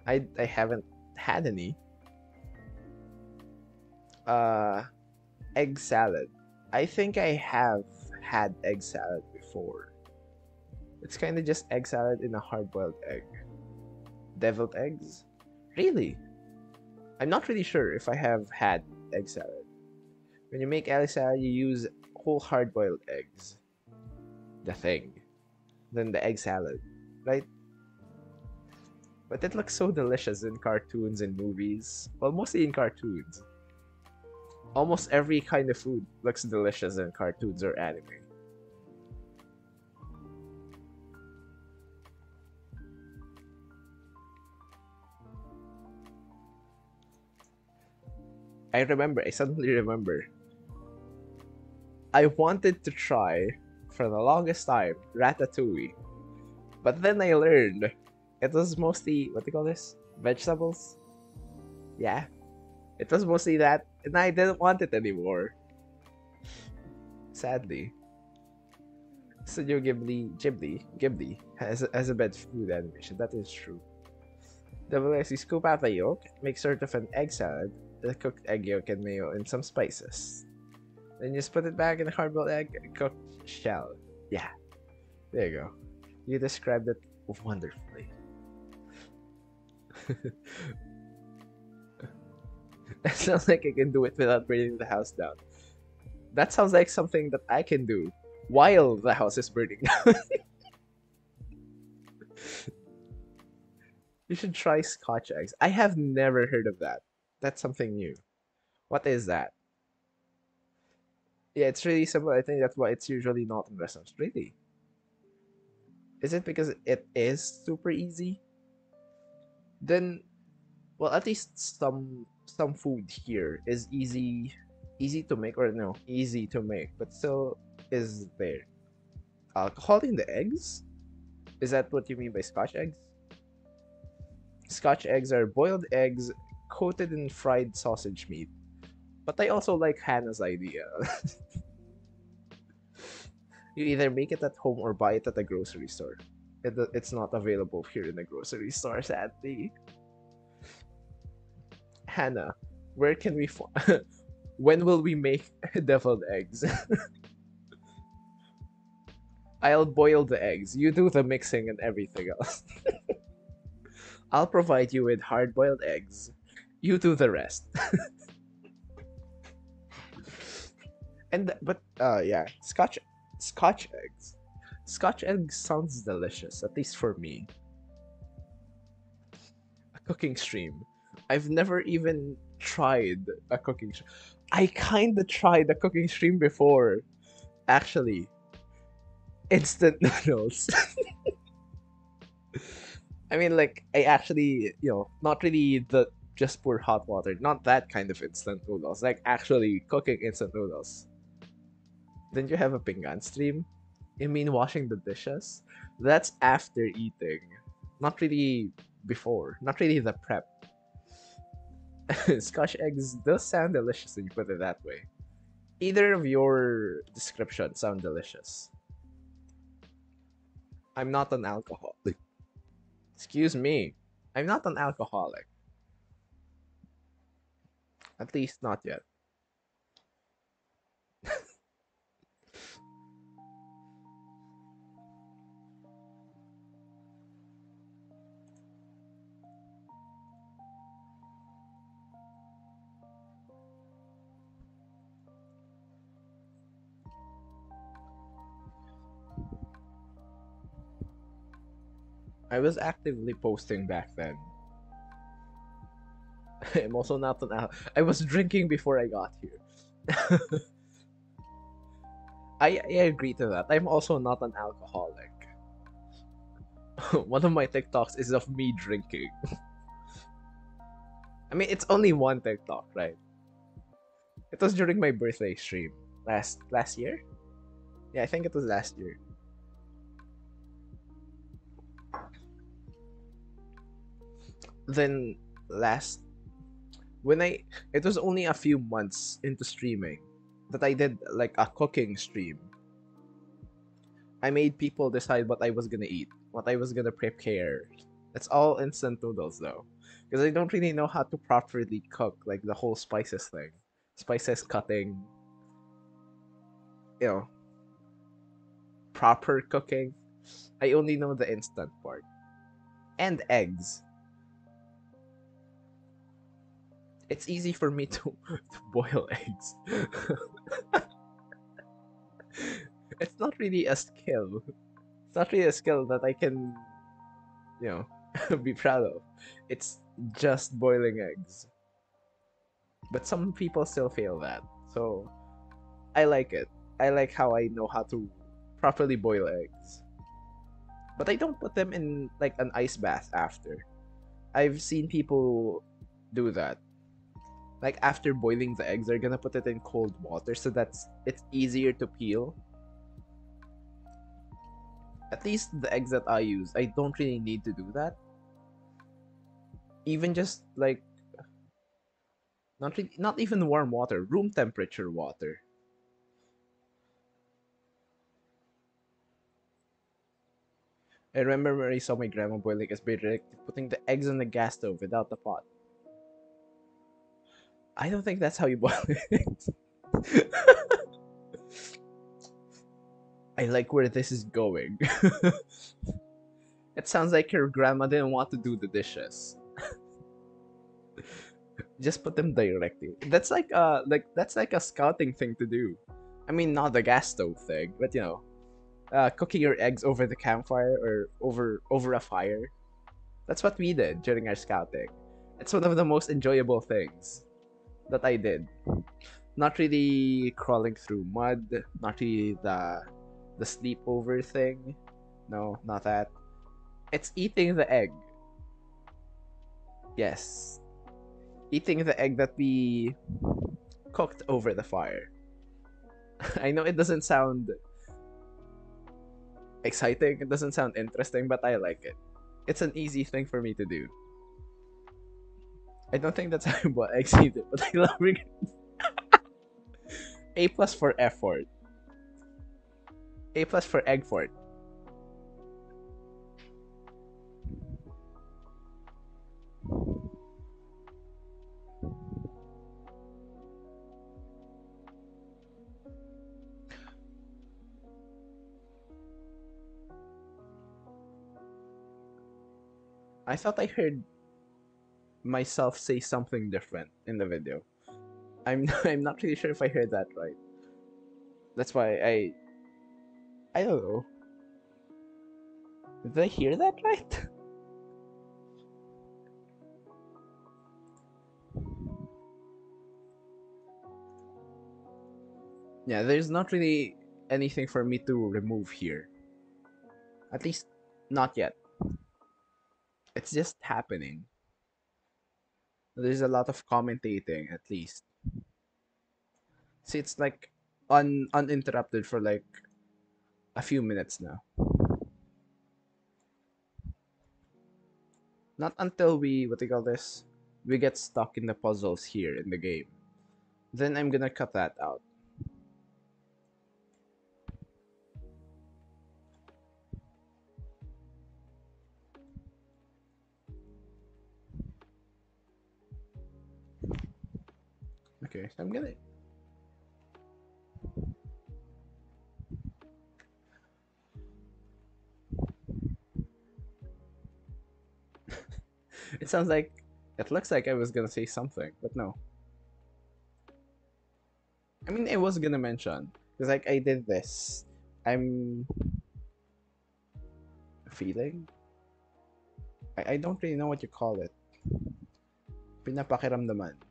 I I haven't had any. Uh, egg salad. I think I have had egg salad before. It's kind of just egg salad in a hard-boiled egg. Deviled eggs? Really? I'm not really sure if I have had egg salad. When you make egg salad, you use whole hard-boiled eggs. The thing. Then the egg salad, right? But it looks so delicious in cartoons and movies. Well, mostly in cartoons. Almost every kind of food looks delicious in cartoons or anime. I remember, I suddenly remember. I wanted to try, for the longest time, Ratatouille. But then I learned it was mostly, what do you call this? Vegetables? Yeah. It was mostly that, and I didn't want it anymore. Sadly. Studio Ghibli, Ghibli, Ghibli has, has a bad food animation, that is true. Double S, scoop out the yolk, make sort of an egg salad, the cooked egg yolk and mayo and some spices. Then just put it back in the hard-boiled egg, cooked shell. Yeah, there you go. You described it wonderfully. that sounds like I can do it without burning the house down. That sounds like something that I can do while the house is burning down. you should try scotch eggs. I have never heard of that. That's something new. What is that? Yeah, it's really simple. I think that's why it's usually not in restaurants. Really? Is it because it is super easy? Then, well, at least some some food here is easy easy to make or no easy to make, but still is there. Alcohol in the eggs? Is that what you mean by Scotch eggs? Scotch eggs are boiled eggs coated in fried sausage meat. But I also like Hannah's idea. you either make it at home or buy it at the grocery store. It, it's not available here in the grocery store, sadly. Hannah, where can we find... when will we make deviled eggs? I'll boil the eggs. You do the mixing and everything else. I'll provide you with hard-boiled eggs. You do the rest. and but uh yeah, scotch scotch eggs. Scotch eggs sounds delicious, at least for me. A cooking stream. I've never even tried a cooking stream. I kinda tried a cooking stream before. Actually. Instant noodles. I mean, like, I actually, you know, not really the just pour hot water. Not that kind of instant noodles. Like actually cooking instant noodles. Then you have a pinggan stream? You mean washing the dishes? That's after eating. Not really before. Not really the prep. Scotch eggs does sound delicious when you put it that way. Either of your descriptions sound delicious. I'm not an alcoholic. Excuse me. I'm not an alcoholic. At least not yet. I was actively posting back then. I'm also not an al- I was drinking before I got here. I, I agree to that. I'm also not an alcoholic. one of my TikToks is of me drinking. I mean, it's only one TikTok, right? It was during my birthday stream last last year. Yeah, I think it was last year. Then last when I it was only a few months into streaming that I did like a cooking stream. I made people decide what I was gonna eat, what I was gonna prepare. It's all instant noodles though, because I don't really know how to properly cook like the whole spices thing, spices cutting. You know, proper cooking. I only know the instant part, and eggs. It's easy for me to, to boil eggs. it's not really a skill. It's not really a skill that I can, you know, be proud of. It's just boiling eggs. But some people still fail that. So I like it. I like how I know how to properly boil eggs. But I don't put them in like an ice bath after. I've seen people do that. Like after boiling the eggs, they're gonna put it in cold water so that's it's easier to peel. At least the eggs that I use, I don't really need to do that. Even just like not really, not even warm water, room temperature water. I remember when I saw my grandma boiling directly putting the eggs in the gas stove without the pot. I don't think that's how you boil it. I like where this is going. it sounds like your grandma didn't want to do the dishes. Just put them directly. That's like uh like that's like a scouting thing to do. I mean not the gas stove thing, but you know. Uh, cooking your eggs over the campfire or over over a fire. That's what we did during our scouting. It's one of the most enjoyable things that I did. Not really crawling through mud, not really the the sleepover thing. No, not that. It's eating the egg. Yes. Eating the egg that we cooked over the fire. I know it doesn't sound exciting, it doesn't sound interesting, but I like it. It's an easy thing for me to do. I don't think that's how you bought eggs either, but I love it. A plus for effort. A plus for egg fort. I thought I heard myself say something different in the video. I'm I'm not really sure if I heard that right. That's why I I don't know. Did I hear that right? yeah, there's not really anything for me to remove here. At least, not yet. It's just happening. There's a lot of commentating, at least. See, it's like un uninterrupted for like a few minutes now. Not until we, what do you call this? We get stuck in the puzzles here in the game. Then I'm gonna cut that out. I'm gonna it sounds like it looks like I was gonna say something, but no. I mean, I was gonna mention because like I did this. I'm feeling. I I don't really know what you call it. Pinapakiramdaman.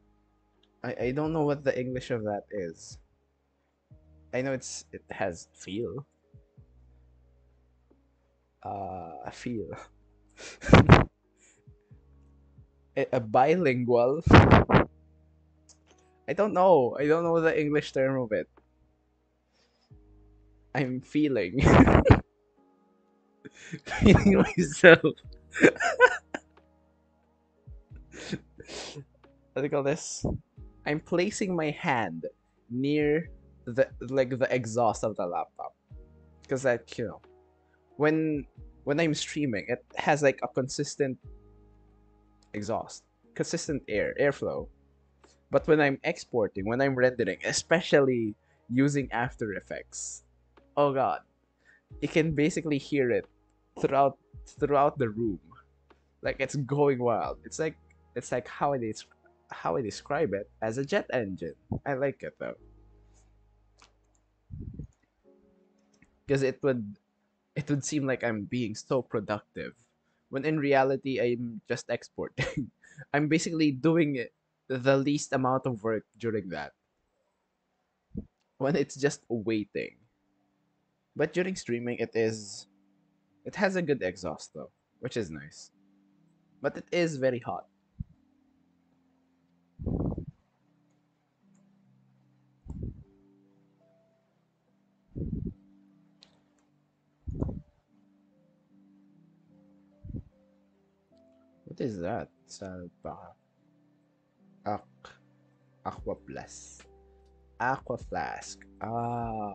I I don't know what the English of that is. I know it's it has feel. Uh, feel. a bilingual. I don't know. I don't know the English term of it. I'm feeling. feeling myself. what do you call this? I'm placing my hand near the like the exhaust of the laptop. Because that you know when when I'm streaming it has like a consistent exhaust, consistent air, airflow. But when I'm exporting, when I'm rendering, especially using After Effects, oh god, you can basically hear it throughout throughout the room, like it's going wild. It's like it's like how I how I describe it as a jet engine. I like it though. Because it would it would seem like I'm being so productive when in reality I'm just exporting. I'm basically doing the least amount of work during that. When it's just waiting. But during streaming it is it has a good exhaust though, which is nice. But it is very hot. What is that? Salpa. Aqu. Aqua Plus. Aqua Flask. Ah.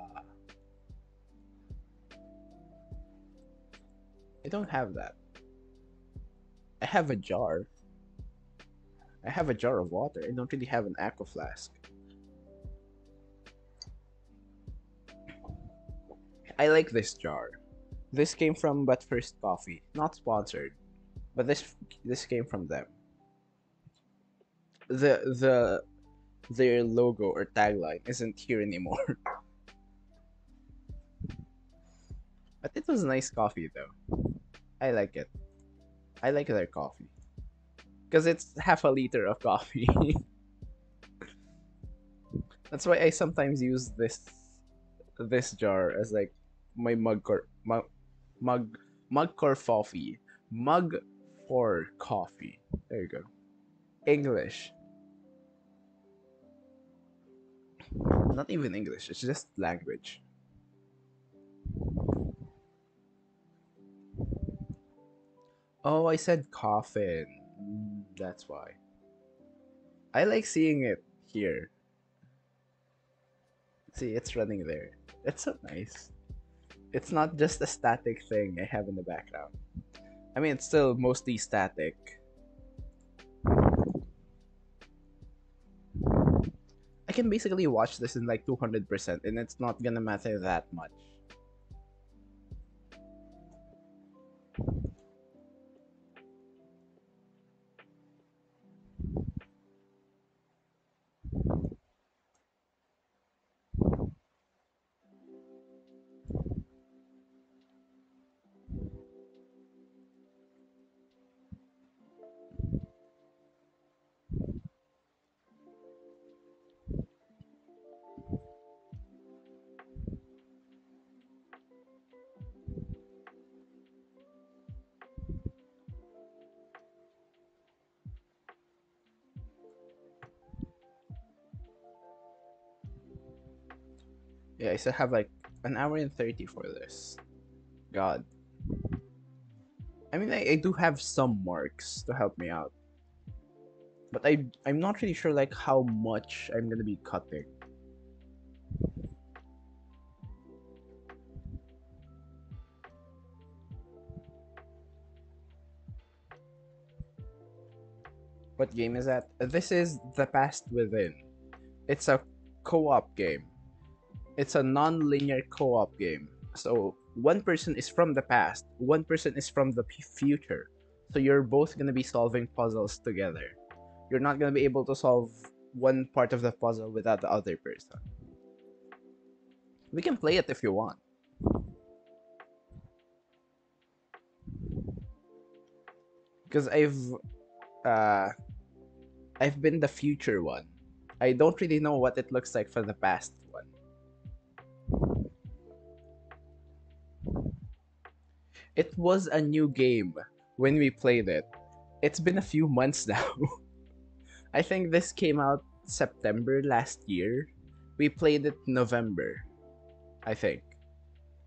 I don't have that. I have a jar. I have a jar of water. I don't really have an aqua flask. I like this jar. This came from But First Coffee. Not sponsored. But this this came from them. The the their logo or tagline isn't here anymore. but it was nice coffee though. I like it. I like their coffee. Because it's half a liter of coffee. That's why I sometimes use this this jar as like my mug cor mug mug mug coffee. Mug for coffee. There you go. English. Not even English, it's just language. Oh, I said coffin. That's why. I like seeing it here. See, it's running there. It's so nice. It's not just a static thing I have in the background. I mean, it's still mostly static. I can basically watch this in like 200% and it's not gonna matter that much. Yeah, I still have like an hour and 30 for this. God. I mean, I, I do have some marks to help me out. But I, I'm not really sure like how much I'm gonna be cutting. What game is that? This is The Past Within. It's a co-op game. It's a non-linear co-op game. So one person is from the past, one person is from the future. So you're both gonna be solving puzzles together. You're not gonna be able to solve one part of the puzzle without the other person. We can play it if you want. Because I've uh I've been the future one. I don't really know what it looks like for the past It was a new game when we played it. It's been a few months now. I think this came out September last year. We played it November, I think.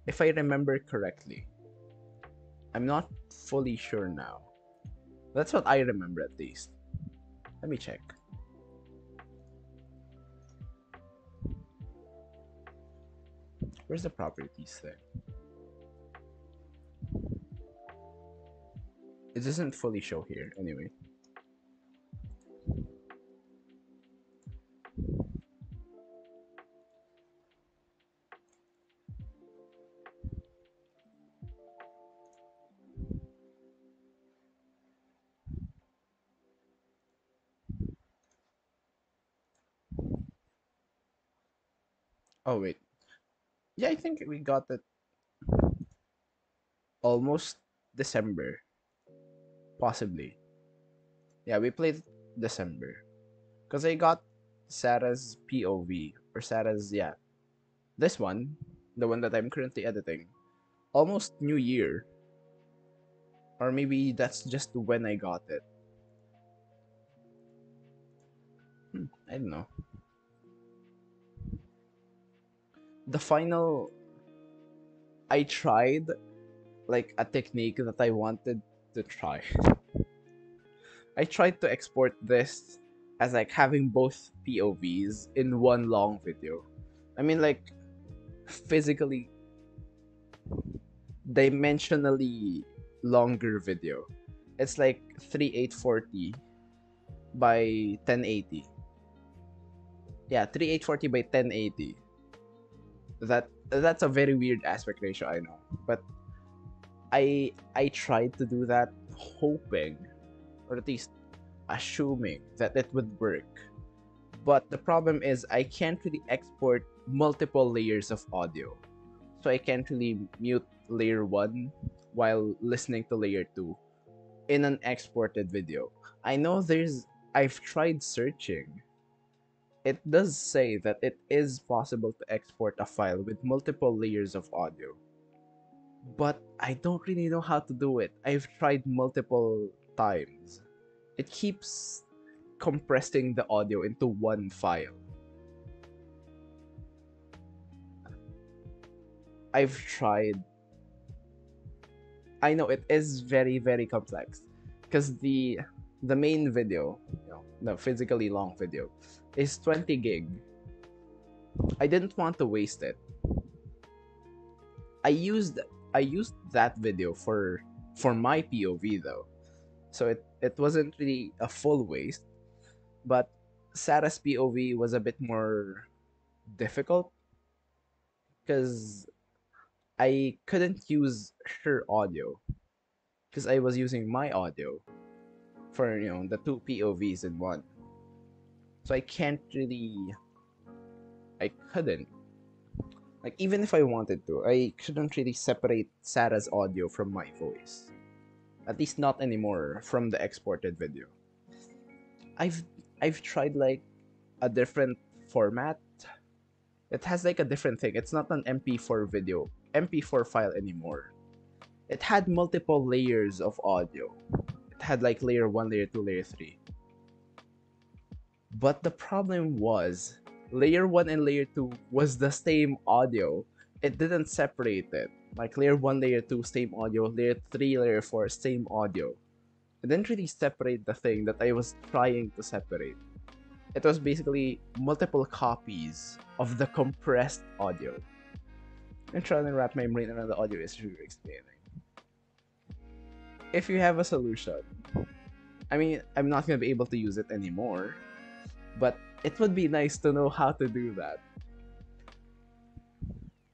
If I remember correctly. I'm not fully sure now. That's what I remember at least. Let me check. Where's the properties thing? it doesn't fully show here anyway. Oh wait. Yeah, I think we got that almost December. Possibly. Yeah, we played December. Because I got Sarah's POV. Or Sarah's, yeah. This one, the one that I'm currently editing, almost New Year. Or maybe that's just when I got it. Hmm, I don't know. The final. I tried like a technique that I wanted to try. I tried to export this as like having both POVs in one long video. I mean like physically dimensionally longer video. It's like 3840 by 1080. Yeah, 3840 by 1080. That that's a very weird aspect ratio, I know. But I I tried to do that hoping or at least assuming that it would work. But the problem is I can't really export multiple layers of audio. So I can't really mute layer 1 while listening to layer 2 in an exported video. I know there's I've tried searching. It does say that it is possible to export a file with multiple layers of audio. But I don't really know how to do it. I've tried multiple times. It keeps compressing the audio into one file. I've tried. I know it is very very complex because the the main video, you know, the physically long video, is 20 gig. I didn't want to waste it. I used I used that video for for my POV though. So it, it wasn't really a full waste. But Sarah's POV was a bit more difficult because I couldn't use her audio because I was using my audio for you know the two POVs in one. So I can't really I couldn't like even if I wanted to, I couldn't really separate Sarah's audio from my voice. At least not anymore from the exported video. I've I've tried like a different format. It has like a different thing. It's not an MP4 video, MP4 file anymore. It had multiple layers of audio. It had like layer 1, layer 2, layer 3. But the problem was layer 1 and layer 2 was the same audio. It didn't separate it. Like layer 1, layer 2, same audio. Layer 3, layer 4, same audio. It didn't really separate the thing that I was trying to separate. It was basically multiple copies of the compressed audio. I'm trying to wrap my brain around the audio issue you're explaining. If you have a solution, I mean, I'm not gonna be able to use it anymore, but it would be nice to know how to do that.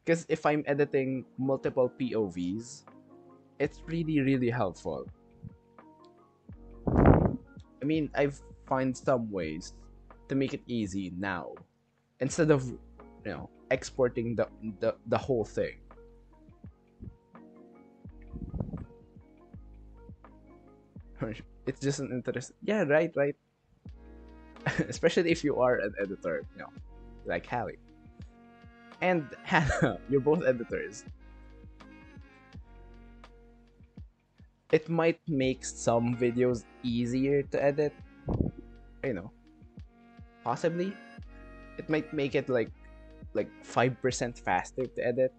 Because if I'm editing multiple POVs, it's really, really helpful. I mean, I've some ways to make it easy now. Instead of, you know, exporting the, the, the whole thing. It's just an interest. Yeah, right, right. especially if you are an editor, you know, like Hallie and Hannah. You're both editors. It might make some videos easier to edit, you know, possibly. It might make it like like five percent faster to edit,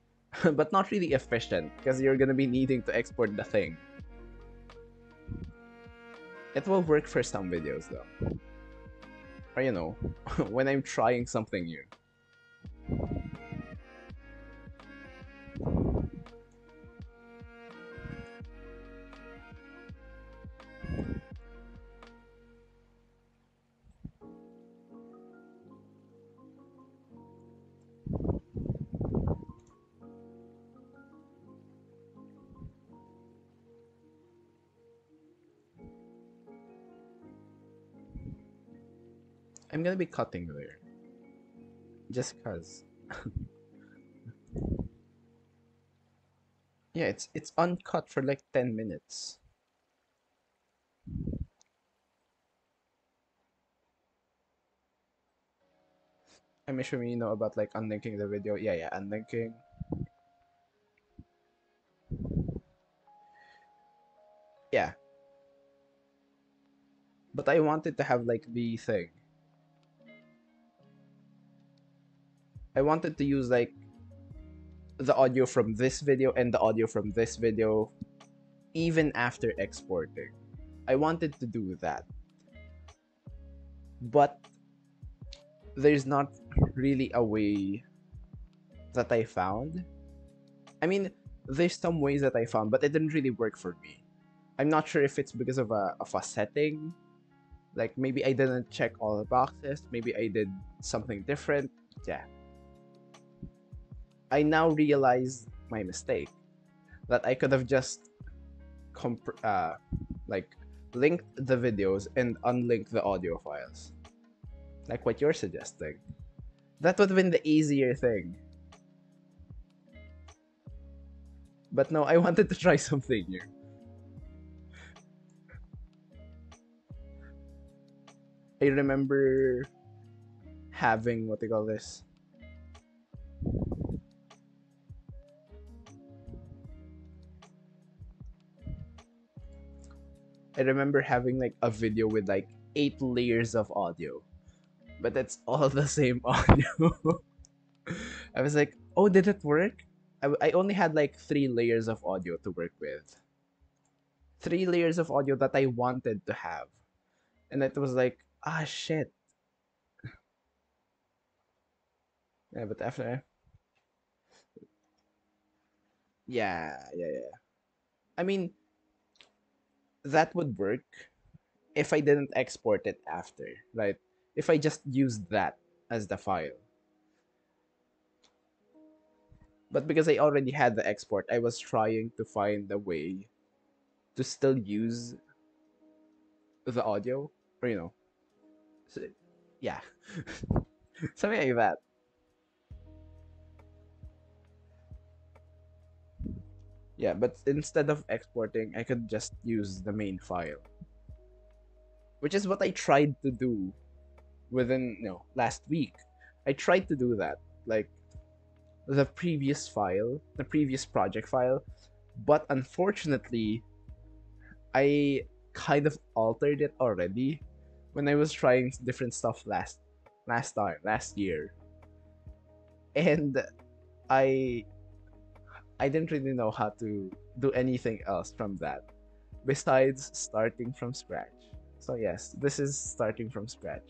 but not really efficient because you're gonna be needing to export the thing. It will work for some videos though you know, when I'm trying something new. Be cutting there. Just cause. yeah, it's it's uncut for like 10 minutes. I'm assuming you know about like unlinking the video. Yeah, yeah, unlinking. Yeah. But I wanted to have like the thing. I wanted to use like the audio from this video and the audio from this video even after exporting. I wanted to do that. But there's not really a way that I found. I mean, there's some ways that I found, but it didn't really work for me. I'm not sure if it's because of a, of a setting. Like, maybe I didn't check all the boxes. Maybe I did something different. Yeah. I now realize my mistake. That I could have just comp- uh, like linked the videos and unlinked the audio files. Like what you're suggesting. That would have been the easier thing. But no, I wanted to try something new. I remember having what they call this. I remember having like a video with like eight layers of audio, but it's all the same audio. I was like, oh, did it work? I, I only had like three layers of audio to work with. Three layers of audio that I wanted to have. And it was like, ah, shit. Yeah, but after. Yeah, yeah, yeah. I mean, that would work if I didn't export it after, right? If I just used that as the file. But because I already had the export, I was trying to find a way to still use the audio, or you know, so, yeah, something like that. Yeah, but instead of exporting, I could just use the main file. Which is what I tried to do within, you know, last week. I tried to do that. Like, the previous file, the previous project file, but unfortunately, I kind of altered it already when I was trying different stuff last last time, last year. And I I didn't really know how to do anything else from that besides starting from scratch. So yes, this is starting from scratch.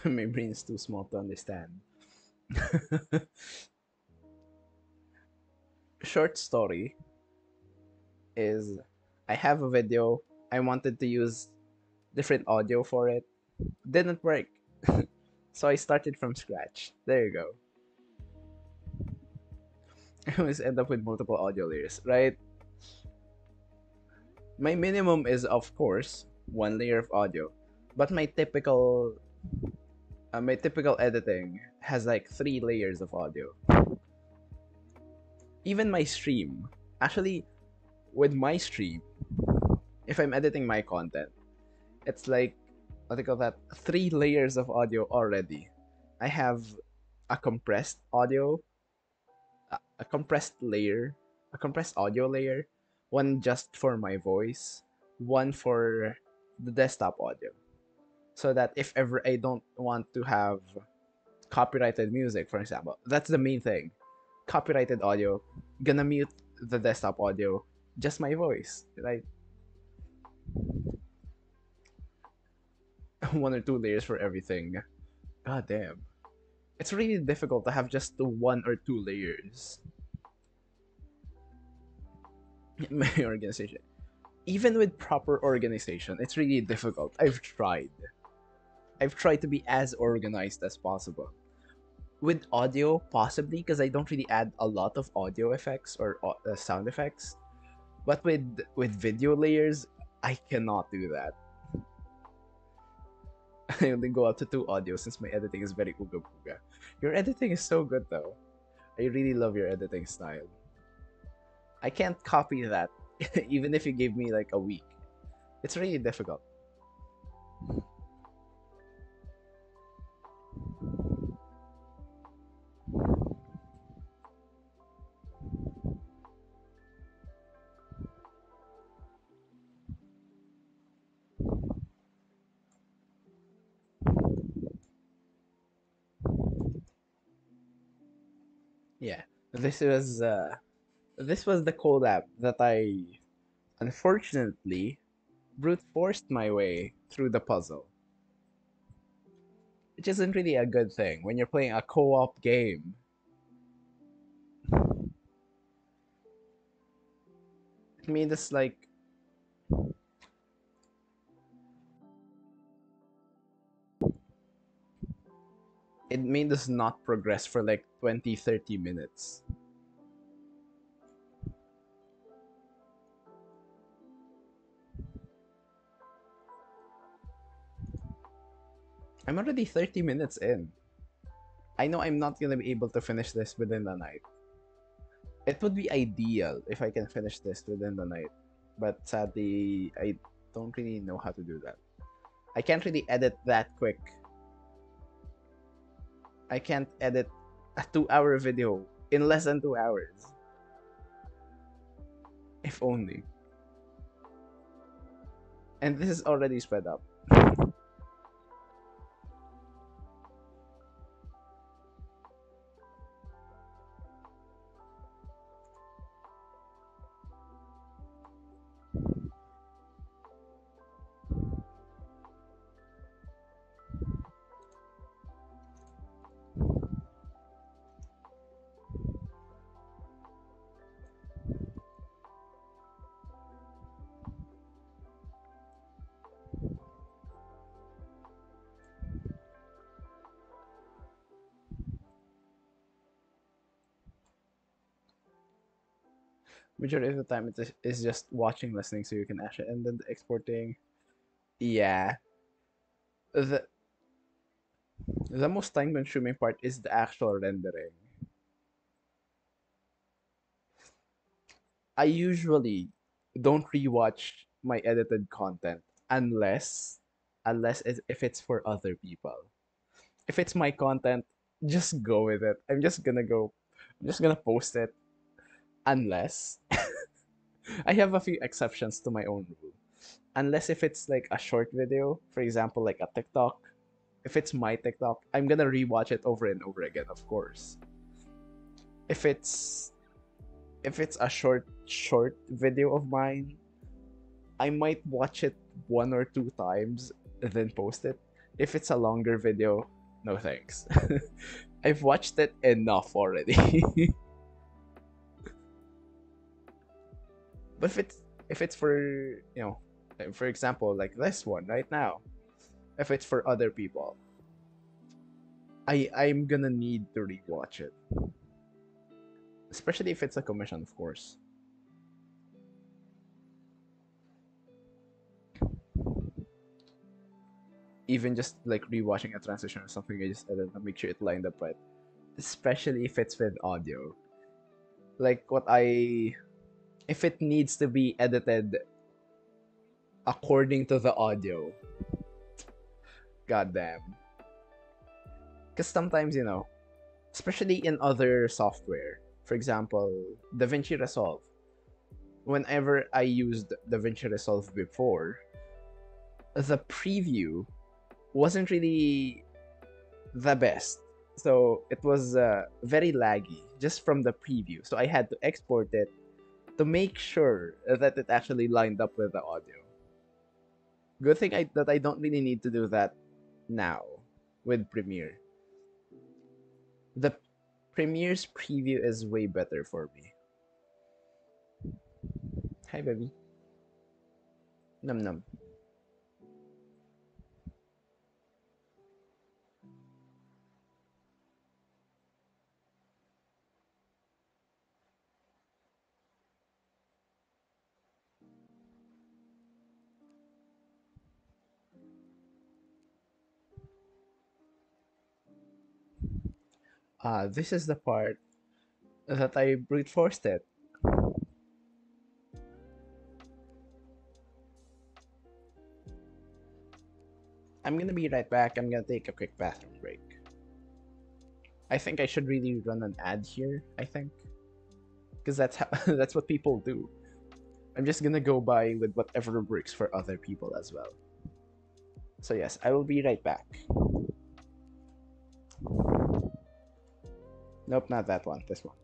My brain is too small to understand. Short story is I have a video. I wanted to use different audio for it. Didn't work. so I started from scratch. There you go. I always end up with multiple audio layers, right? My minimum is, of course, one layer of audio. But my typical uh, my typical editing has like three layers of audio. Even my stream, actually, with my stream, if I'm editing my content, it's like what do you call that? Three layers of audio already. I have a compressed audio, a, a compressed layer, a compressed audio layer, one just for my voice, one for the desktop audio so that if ever I don't want to have copyrighted music, for example, that's the main thing. Copyrighted audio, gonna mute the desktop audio, just my voice, right? One or two layers for everything. God damn. It's really difficult to have just one or two layers. my organization. Even with proper organization, it's really difficult. I've tried. I've tried to be as organized as possible. With audio, possibly, because I don't really add a lot of audio effects or uh, sound effects. But with with video layers, I cannot do that. I only go up to two audio since my editing is very uga buga. Your editing is so good though. I really love your editing style. I can't copy that, even if you gave me like a week. It's really difficult. Yeah, this was uh, this was the collab that I unfortunately brute forced my way through the puzzle. Which isn't really a good thing when you're playing a co-op game. i mean us like it made us not progress for like 20 30 minutes. I'm already 30 minutes in. I know i'm not gonna be able to finish this within the night. It would be ideal if i can finish this within the night but sadly i don't really know how to do that. I can't really edit that quick I can't edit a two hour video in less than two hours. If only. And this is already sped up. Majority of the time it is just watching listening so you can actually and then the exporting. Yeah. The the most time consuming part is the actual rendering. I usually don't rewatch my edited content unless unless if it's for other people. If it's my content just go with it. I'm just gonna go i'm just gonna post it unless I have a few exceptions to my own rule. Unless if it's like a short video, for example, like a TikTok, if it's my TikTok, I'm gonna rewatch it over and over again, of course. If it's if it's a short short video of mine, I might watch it one or two times then post it. If it's a longer video, no thanks. I've watched it enough already. But if it's if it's for you know, for example, like this one right now, if it's for other people, I I'm gonna need to rewatch it. Especially if it's a commission, of course. Even just like rewatching a transition or something, I just edit make sure it lined up right. Especially if it's with audio. Like what I if it needs to be edited according to the audio. Goddamn. Because sometimes, you know, especially in other software, for example, DaVinci Resolve, whenever I used DaVinci Resolve before, the preview wasn't really the best. So it was uh, very laggy just from the preview. So I had to export it to make sure that it actually lined up with the audio. Good thing I, that I don't really need to do that now with Premiere. The Premiere's preview is way better for me. Hi, baby. Num num. Ah, this is the part that I brute forced it. I'm gonna be right back. I'm gonna take a quick bathroom break. I think I should really run an ad here, I think. Because that's how that's what people do. I'm just gonna go by with whatever works for other people as well. So yes, I will be right back. Nope, not that one. This one.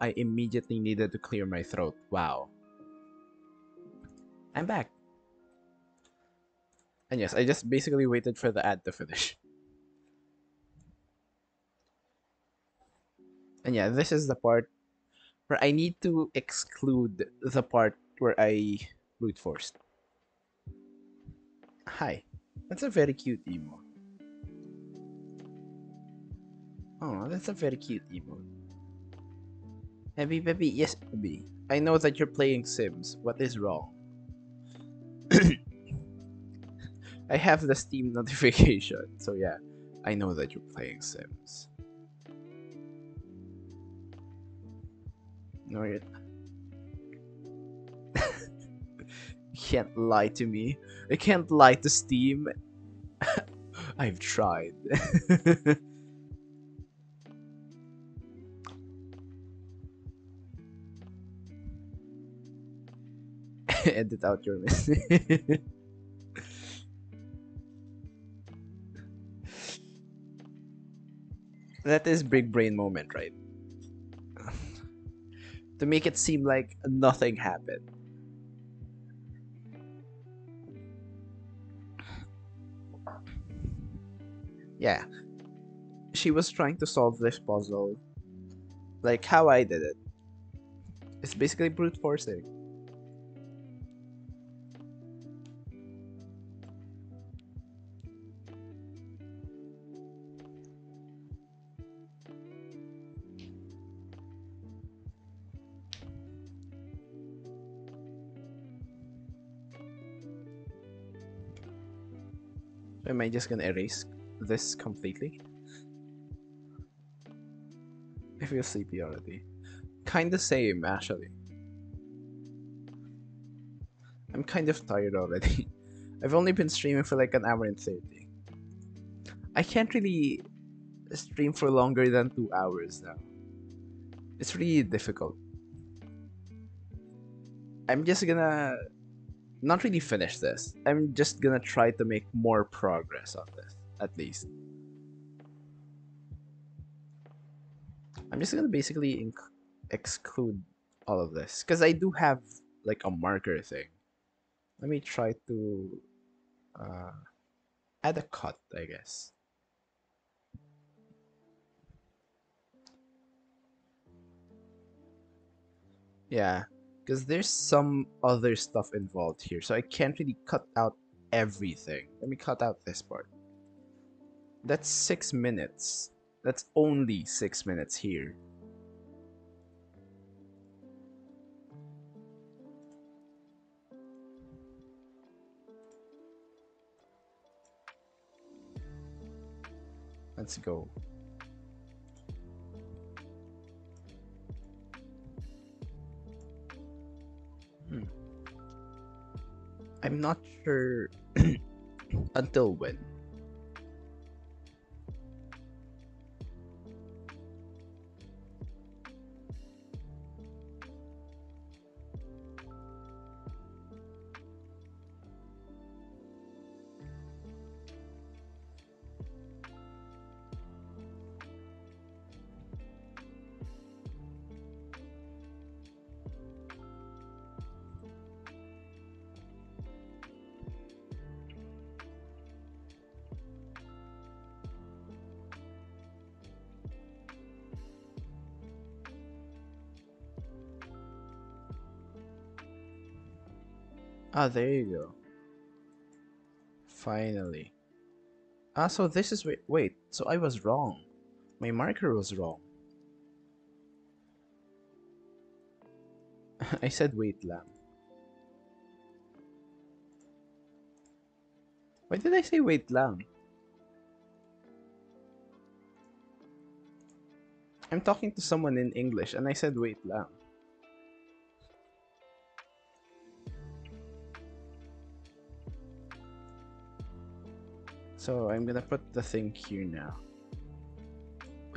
I immediately needed to clear my throat. Wow. I'm back. And yes, I just basically waited for the ad to finish. And yeah, this is the part where I need to exclude the part where I brute forced. Hi. That's a very cute emo. Oh, that's a very cute emo. Heavy baby, yes baby. I know that you're playing Sims. What is wrong? I have the Steam notification, so yeah, I know that you're playing Sims. No, you can't lie to me. I can't lie to Steam. I've tried. Edit out your mistake. that is big brain moment, right? to make it seem like nothing happened. Yeah. She was trying to solve this puzzle like how I did it. It's basically brute forcing. Am I just gonna erase this completely? I feel sleepy already. Kinda same, actually. I'm kind of tired already. I've only been streaming for like an hour and 30. I can't really stream for longer than two hours now. It's really difficult. I'm just gonna not really finish this. I'm just gonna try to make more progress on this, at least. I'm just gonna basically exclude all of this because I do have like a marker thing. Let me try to uh, add a cut, I guess. Yeah, because there's some other stuff involved here, so I can't really cut out everything. Let me cut out this part. That's six minutes. That's only six minutes here. Let's go. I'm not sure until when. Ah, there you go. Finally. Ah, so this is... Wait, wait, so I was wrong. My marker was wrong. I said wait lamb. Why did I say wait lamb? I'm talking to someone in English and I said wait lamb. So I'm gonna put the thing here now.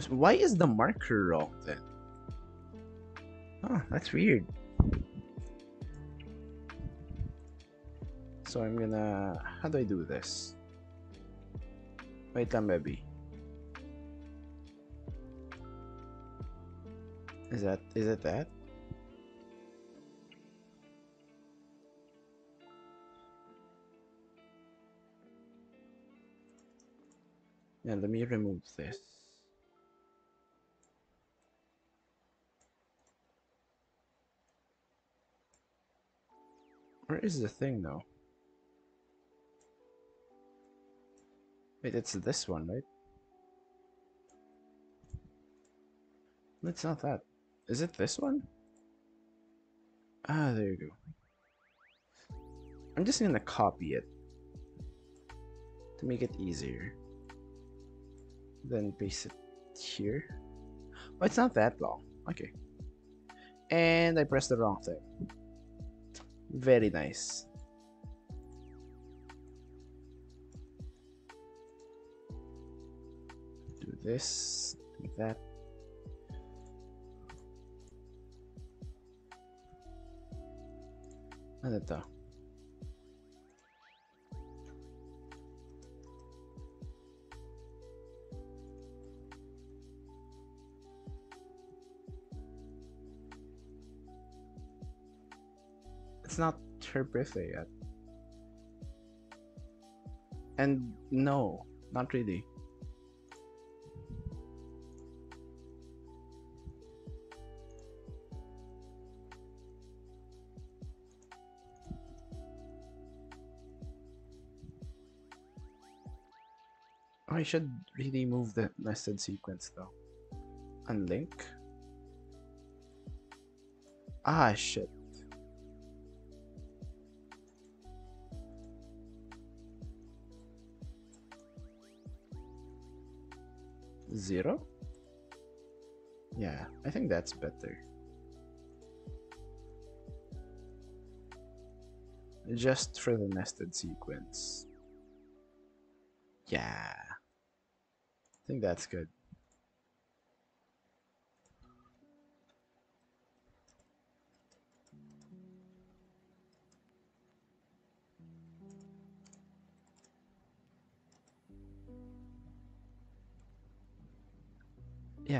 Why is the marker wrong then? Oh, that's weird. So I'm gonna... How do I do this? Wait a maybe. Is that... Is it that? Yeah, let me remove this. Where is the thing now? Wait, it's this one, right? It's not that. Is it this one? Ah, there you go. I'm just gonna copy it. to make it easier. Then paste it here. Oh, it's not that long. Okay. And I pressed the wrong thing. Very nice. Do this, do that. Ano to? Not her birthday yet. And no, not really. I should really move the nested sequence though. Unlink. Ah, shit. Zero? Yeah, I think that's better. Just for the nested sequence. Yeah. I think that's good.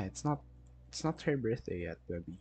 It's not it's not her birthday yet, Debbie.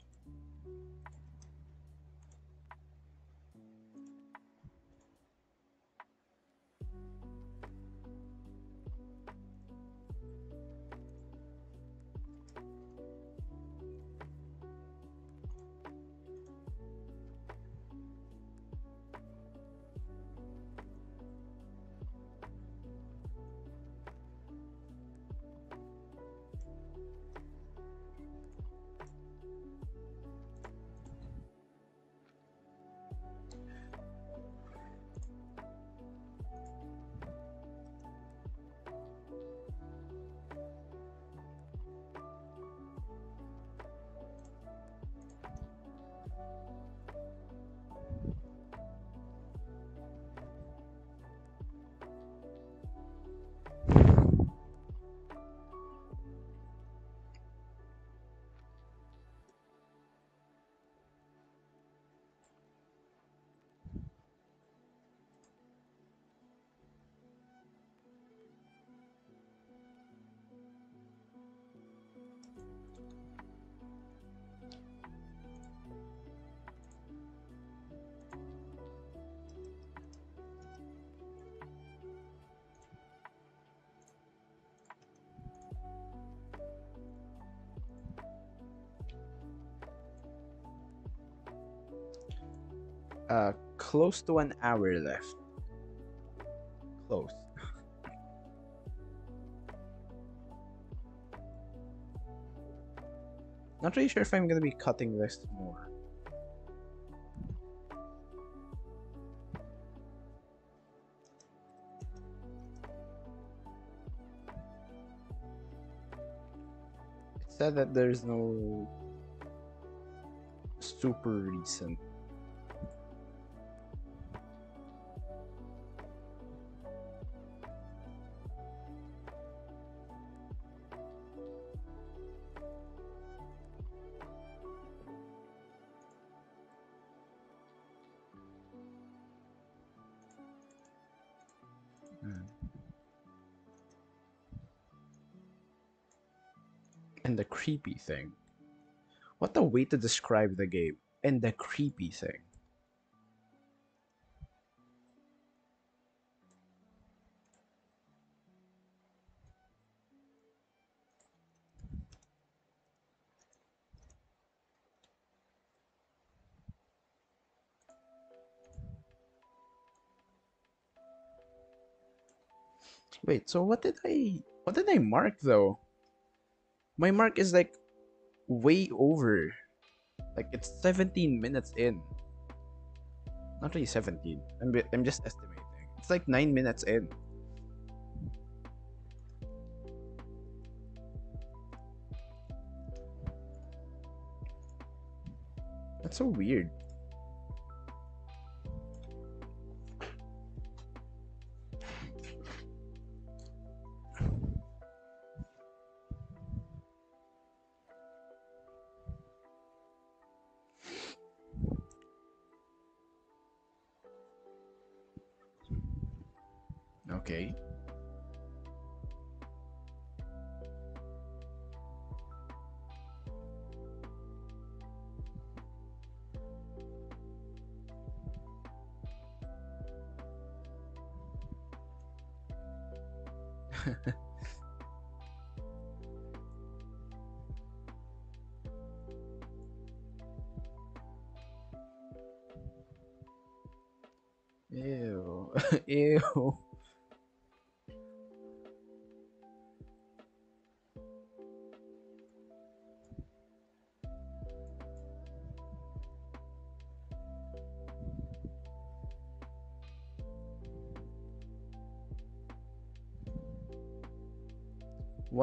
Close to an hour left. Close. Not really sure if I'm gonna be cutting this more. It said that there's no super recent creepy thing. What a way to describe the game. And the creepy thing. Wait, so what did I what did I mark though? my mark is like way over. Like it's 17 minutes in. Not really 17. I'm, I'm just estimating. It's like 9 minutes in. That's so weird.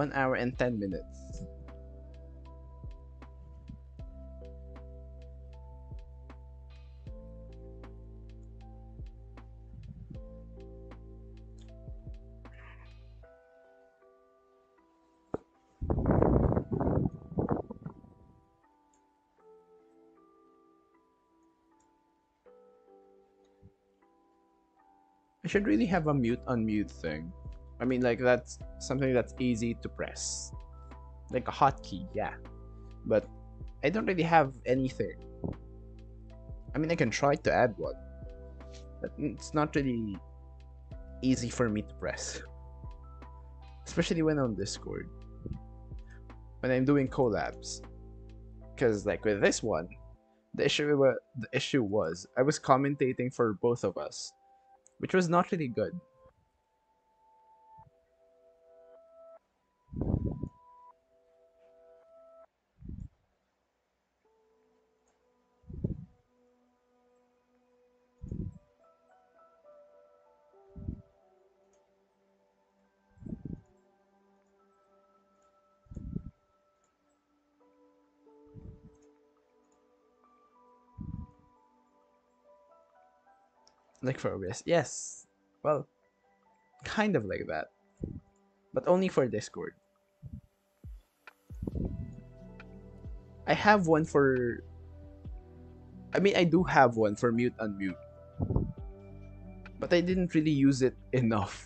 1 hour and 10 minutes. I should really have a mute unmute thing. I mean, like, that's something that's easy to press. Like a hotkey, yeah. But I don't really have anything. I mean, I can try to add one. But it's not really easy for me to press. Especially when on Discord. When I'm doing collabs. Because, like, with this one, the issue, the issue was I was commentating for both of us, which was not really good. Like OBS. Yes. Well, kind of like that. But only for Discord. I have one for... I mean, I do have one for mute unmute. But I didn't really use it enough.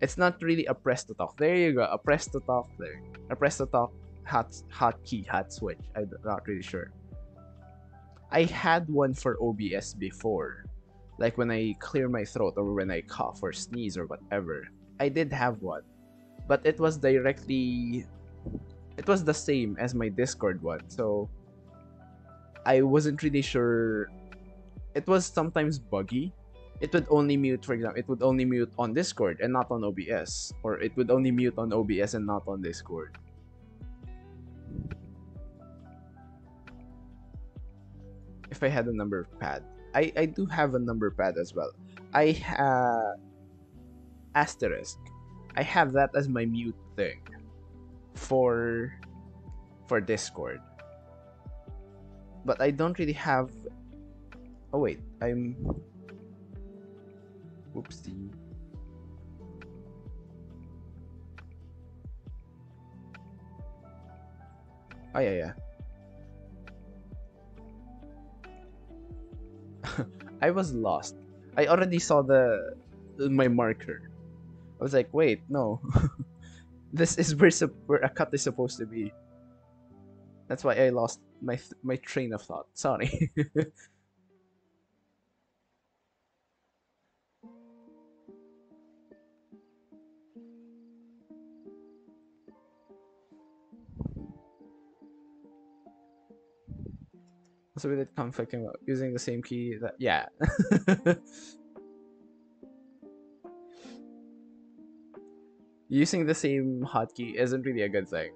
It's not really a press to talk. There you go, a press to talk there. A press to talk hot, hot key, hot switch. I'm not really sure. I had one for OBS before. Like when I clear my throat or when I cough or sneeze or whatever. I did have one. But it was directly it was the same as my Discord one. So I wasn't really sure it was sometimes buggy. It would only mute, for example, it would only mute on Discord and not on OBS. Or it would only mute on OBS and not on Discord. If I had a number pad. I, I do have a number pad as well. I asterisk. I have that as my mute thing for for Discord. But I don't really have Oh wait, I'm Whoopsie. Oh yeah yeah. I was lost. I already saw the my marker. I was like, wait, no. this is where, where a cut is supposed to be. That's why I lost my my train of thought. Sorry. So we did conflicting using the same key that yeah. using the same hotkey isn't really a good thing.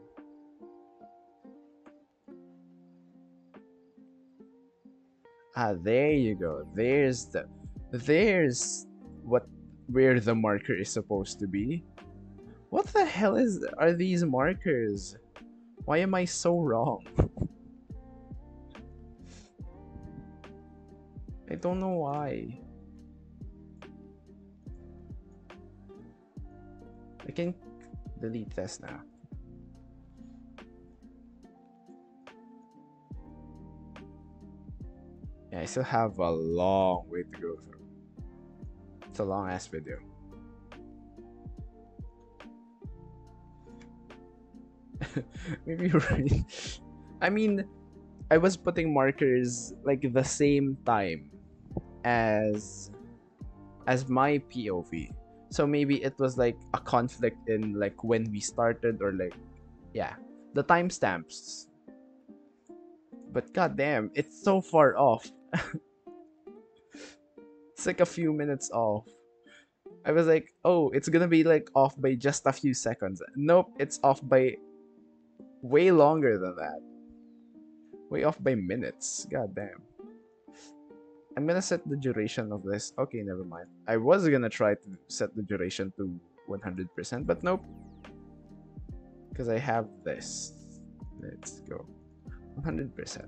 Ah, there you go. There's the there's what where the marker is supposed to be. What the hell is are these markers? Why am I so wrong? I don't know why. I can delete this now. Yeah, I still have a long way to go through. It's a long ass video. Maybe you're right. I mean, I was putting markers like the same time as as my POV. So maybe it was like a conflict in like when we started or like yeah, the timestamps. But goddamn, it's so far off. it's like a few minutes off. I was like, oh, it's gonna be like off by just a few seconds. Nope, it's off by way longer than that. Way off by minutes. God damn. I'm gonna set the duration of this. Okay, never mind. I was gonna try to set the duration to 100%, but nope. Because I have this. Let's go. 100%.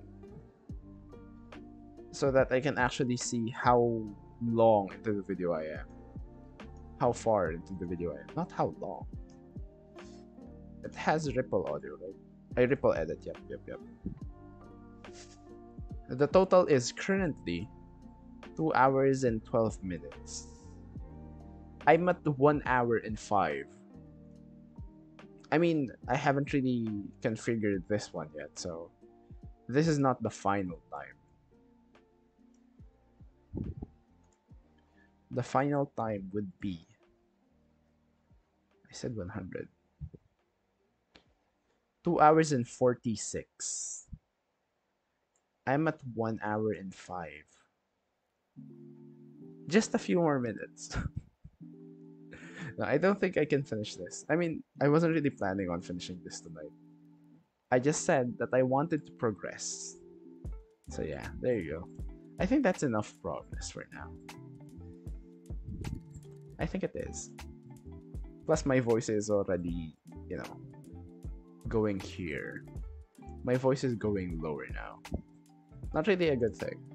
So that I can actually see how long into the video I am. How far into the video I am. Not how long. It has ripple audio, right? I ripple edit, yep, yep, yep. The total is currently 2 hours and 12 minutes. I'm at 1 hour and 5. I mean, I haven't really configured this one yet, so this is not the final time. The final time would be I said 100. 2 hours and 46. I'm at 1 hour and 5. Just a few more minutes. no, I don't think I can finish this. I mean, I wasn't really planning on finishing this tonight. I just said that I wanted to progress. So yeah, there you go. I think that's enough progress for now. I think it is. Plus my voice is already, you know, going here. My voice is going lower now. Not really a good thing.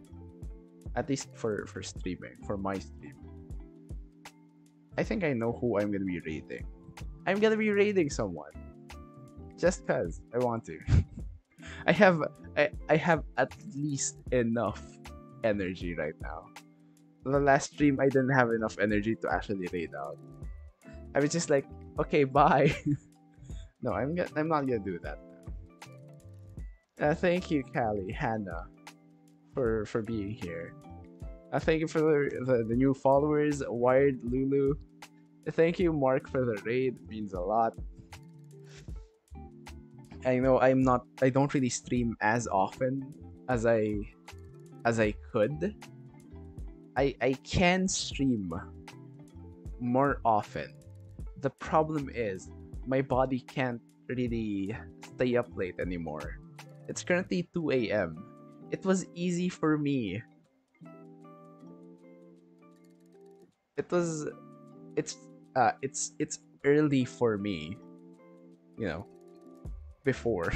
At least for, for streaming, for my stream. I think I know who I'm gonna be raiding. I'm gonna be raiding someone. Just cause I want to. I have I, I have at least enough energy right now. The last stream I didn't have enough energy to actually raid out. I was just like, okay, bye. No, I'm gonna, I'm not gonna do that. Uh, thank you, Callie, Hannah, for for being here. Uh, thank you for the, the, the new followers, Wired Lulu. Thank you, Mark, for the raid. It means a lot. I know I'm not. I don't really stream as often as I as I could. I I can stream more often. The problem is my body can't really stay up late anymore. It's currently 2 a.m. It was easy for me. It was it's uh it's it's early for me. You know, before.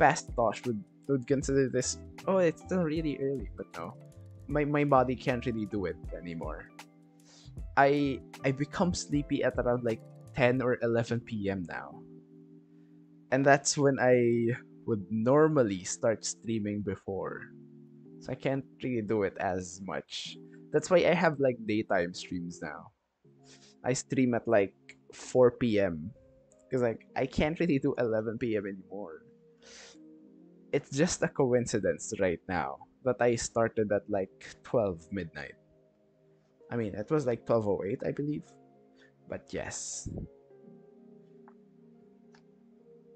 Past Tosh would would consider this oh it's still really early, but no. My my body can't really do it anymore. I I become sleepy at around like 10 or 11 p.m. now. And that's when I would normally start streaming before. So I can't really do it as much. That's why I have like daytime streams now. I stream at like 4 p.m. Because like I can't really do 11 p.m. anymore. It's just a coincidence right now that I started at like 12 midnight. I mean, it was like 12:08, I believe. But yes.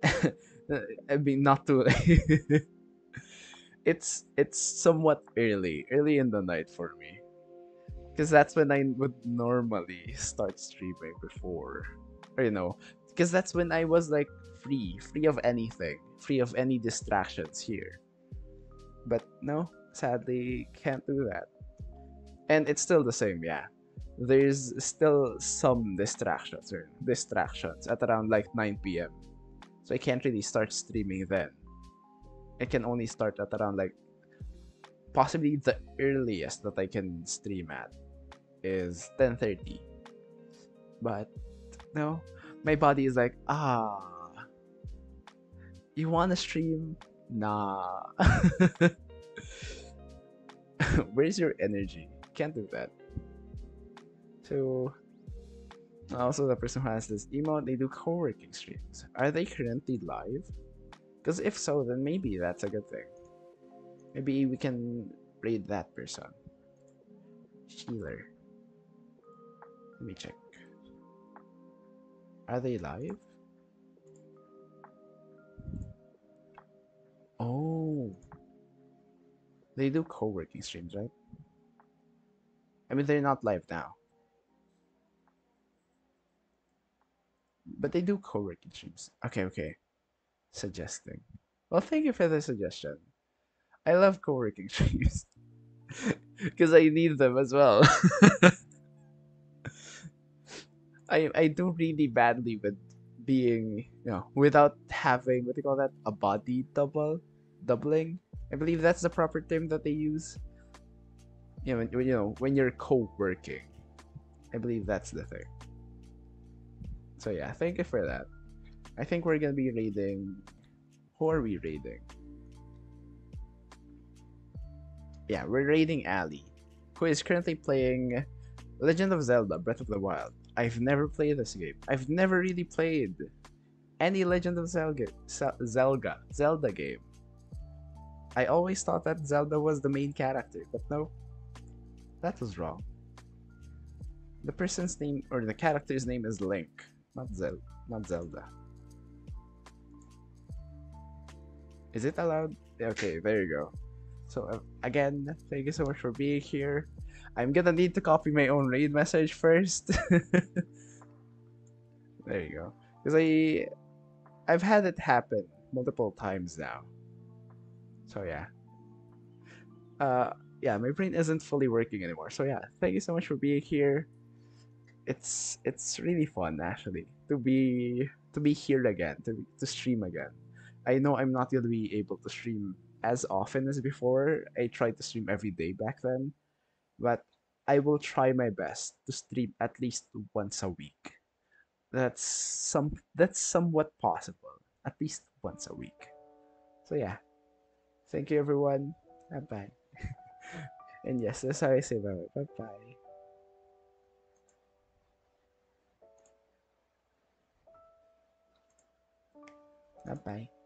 I mean, not too it's it's somewhat early, early in the night for me. Because that's when I would normally start streaming before. Or, you know, because that's when I was like free, free of anything, free of any distractions here. But no, sadly, can't do that. And it's still the same, yeah there's still some distractions or distractions at around like 9 p.m. So I can't really start streaming then. I can only start at around like possibly the earliest that I can stream at is 10:30. But no, my body is like, ah, you want to stream? Nah. Where's your energy? Can't do that. So, also the person who has this email, they do co-working streams. Are they currently live? Because if so, then maybe that's a good thing. Maybe we can raid that person. Sheeler. Let me check. Are they live? Oh. They do co-working streams, right? I mean, they're not live now. But they do co-working streams. Okay, okay. Suggesting. Well, thank you for the suggestion. I love co-working streams. Because I need them as well. I I do really badly with being you know without having what do you call that a body double doubling. I believe that's the proper term that they use. You know, when, you know when you're co-working. I believe that's the thing. So yeah, thank you for that. I think we're gonna be raiding. Who are we raiding? Yeah, we're raiding Ali, who is currently playing Legend of Zelda: Breath of the Wild. I've never played this game. I've never really played any Legend of Zelda Zelda Zelda game. I always thought that Zelda was the main character, but no, that was wrong. The person's name or the character's name is Link, not Zel, not Zelda. Is it allowed? Okay, there you go. So uh, again, thank you so much for being here. I'm gonna need to copy my own raid message first. there you go. Because I, I've had it happen multiple times now. So yeah. Uh, yeah, my brain isn't fully working anymore. So yeah, thank you so much for being here. It's it's really fun actually to be to be here again to to stream again. I know I'm not gonna be able to stream as often as before. I tried to stream every day back then, but I will try my best to stream at least once a week. That's some that's somewhat possible. At least once a week. So yeah. Thank you everyone. Bye bye. and yes, that's how I say bye bye. Bye bye. Bye bye.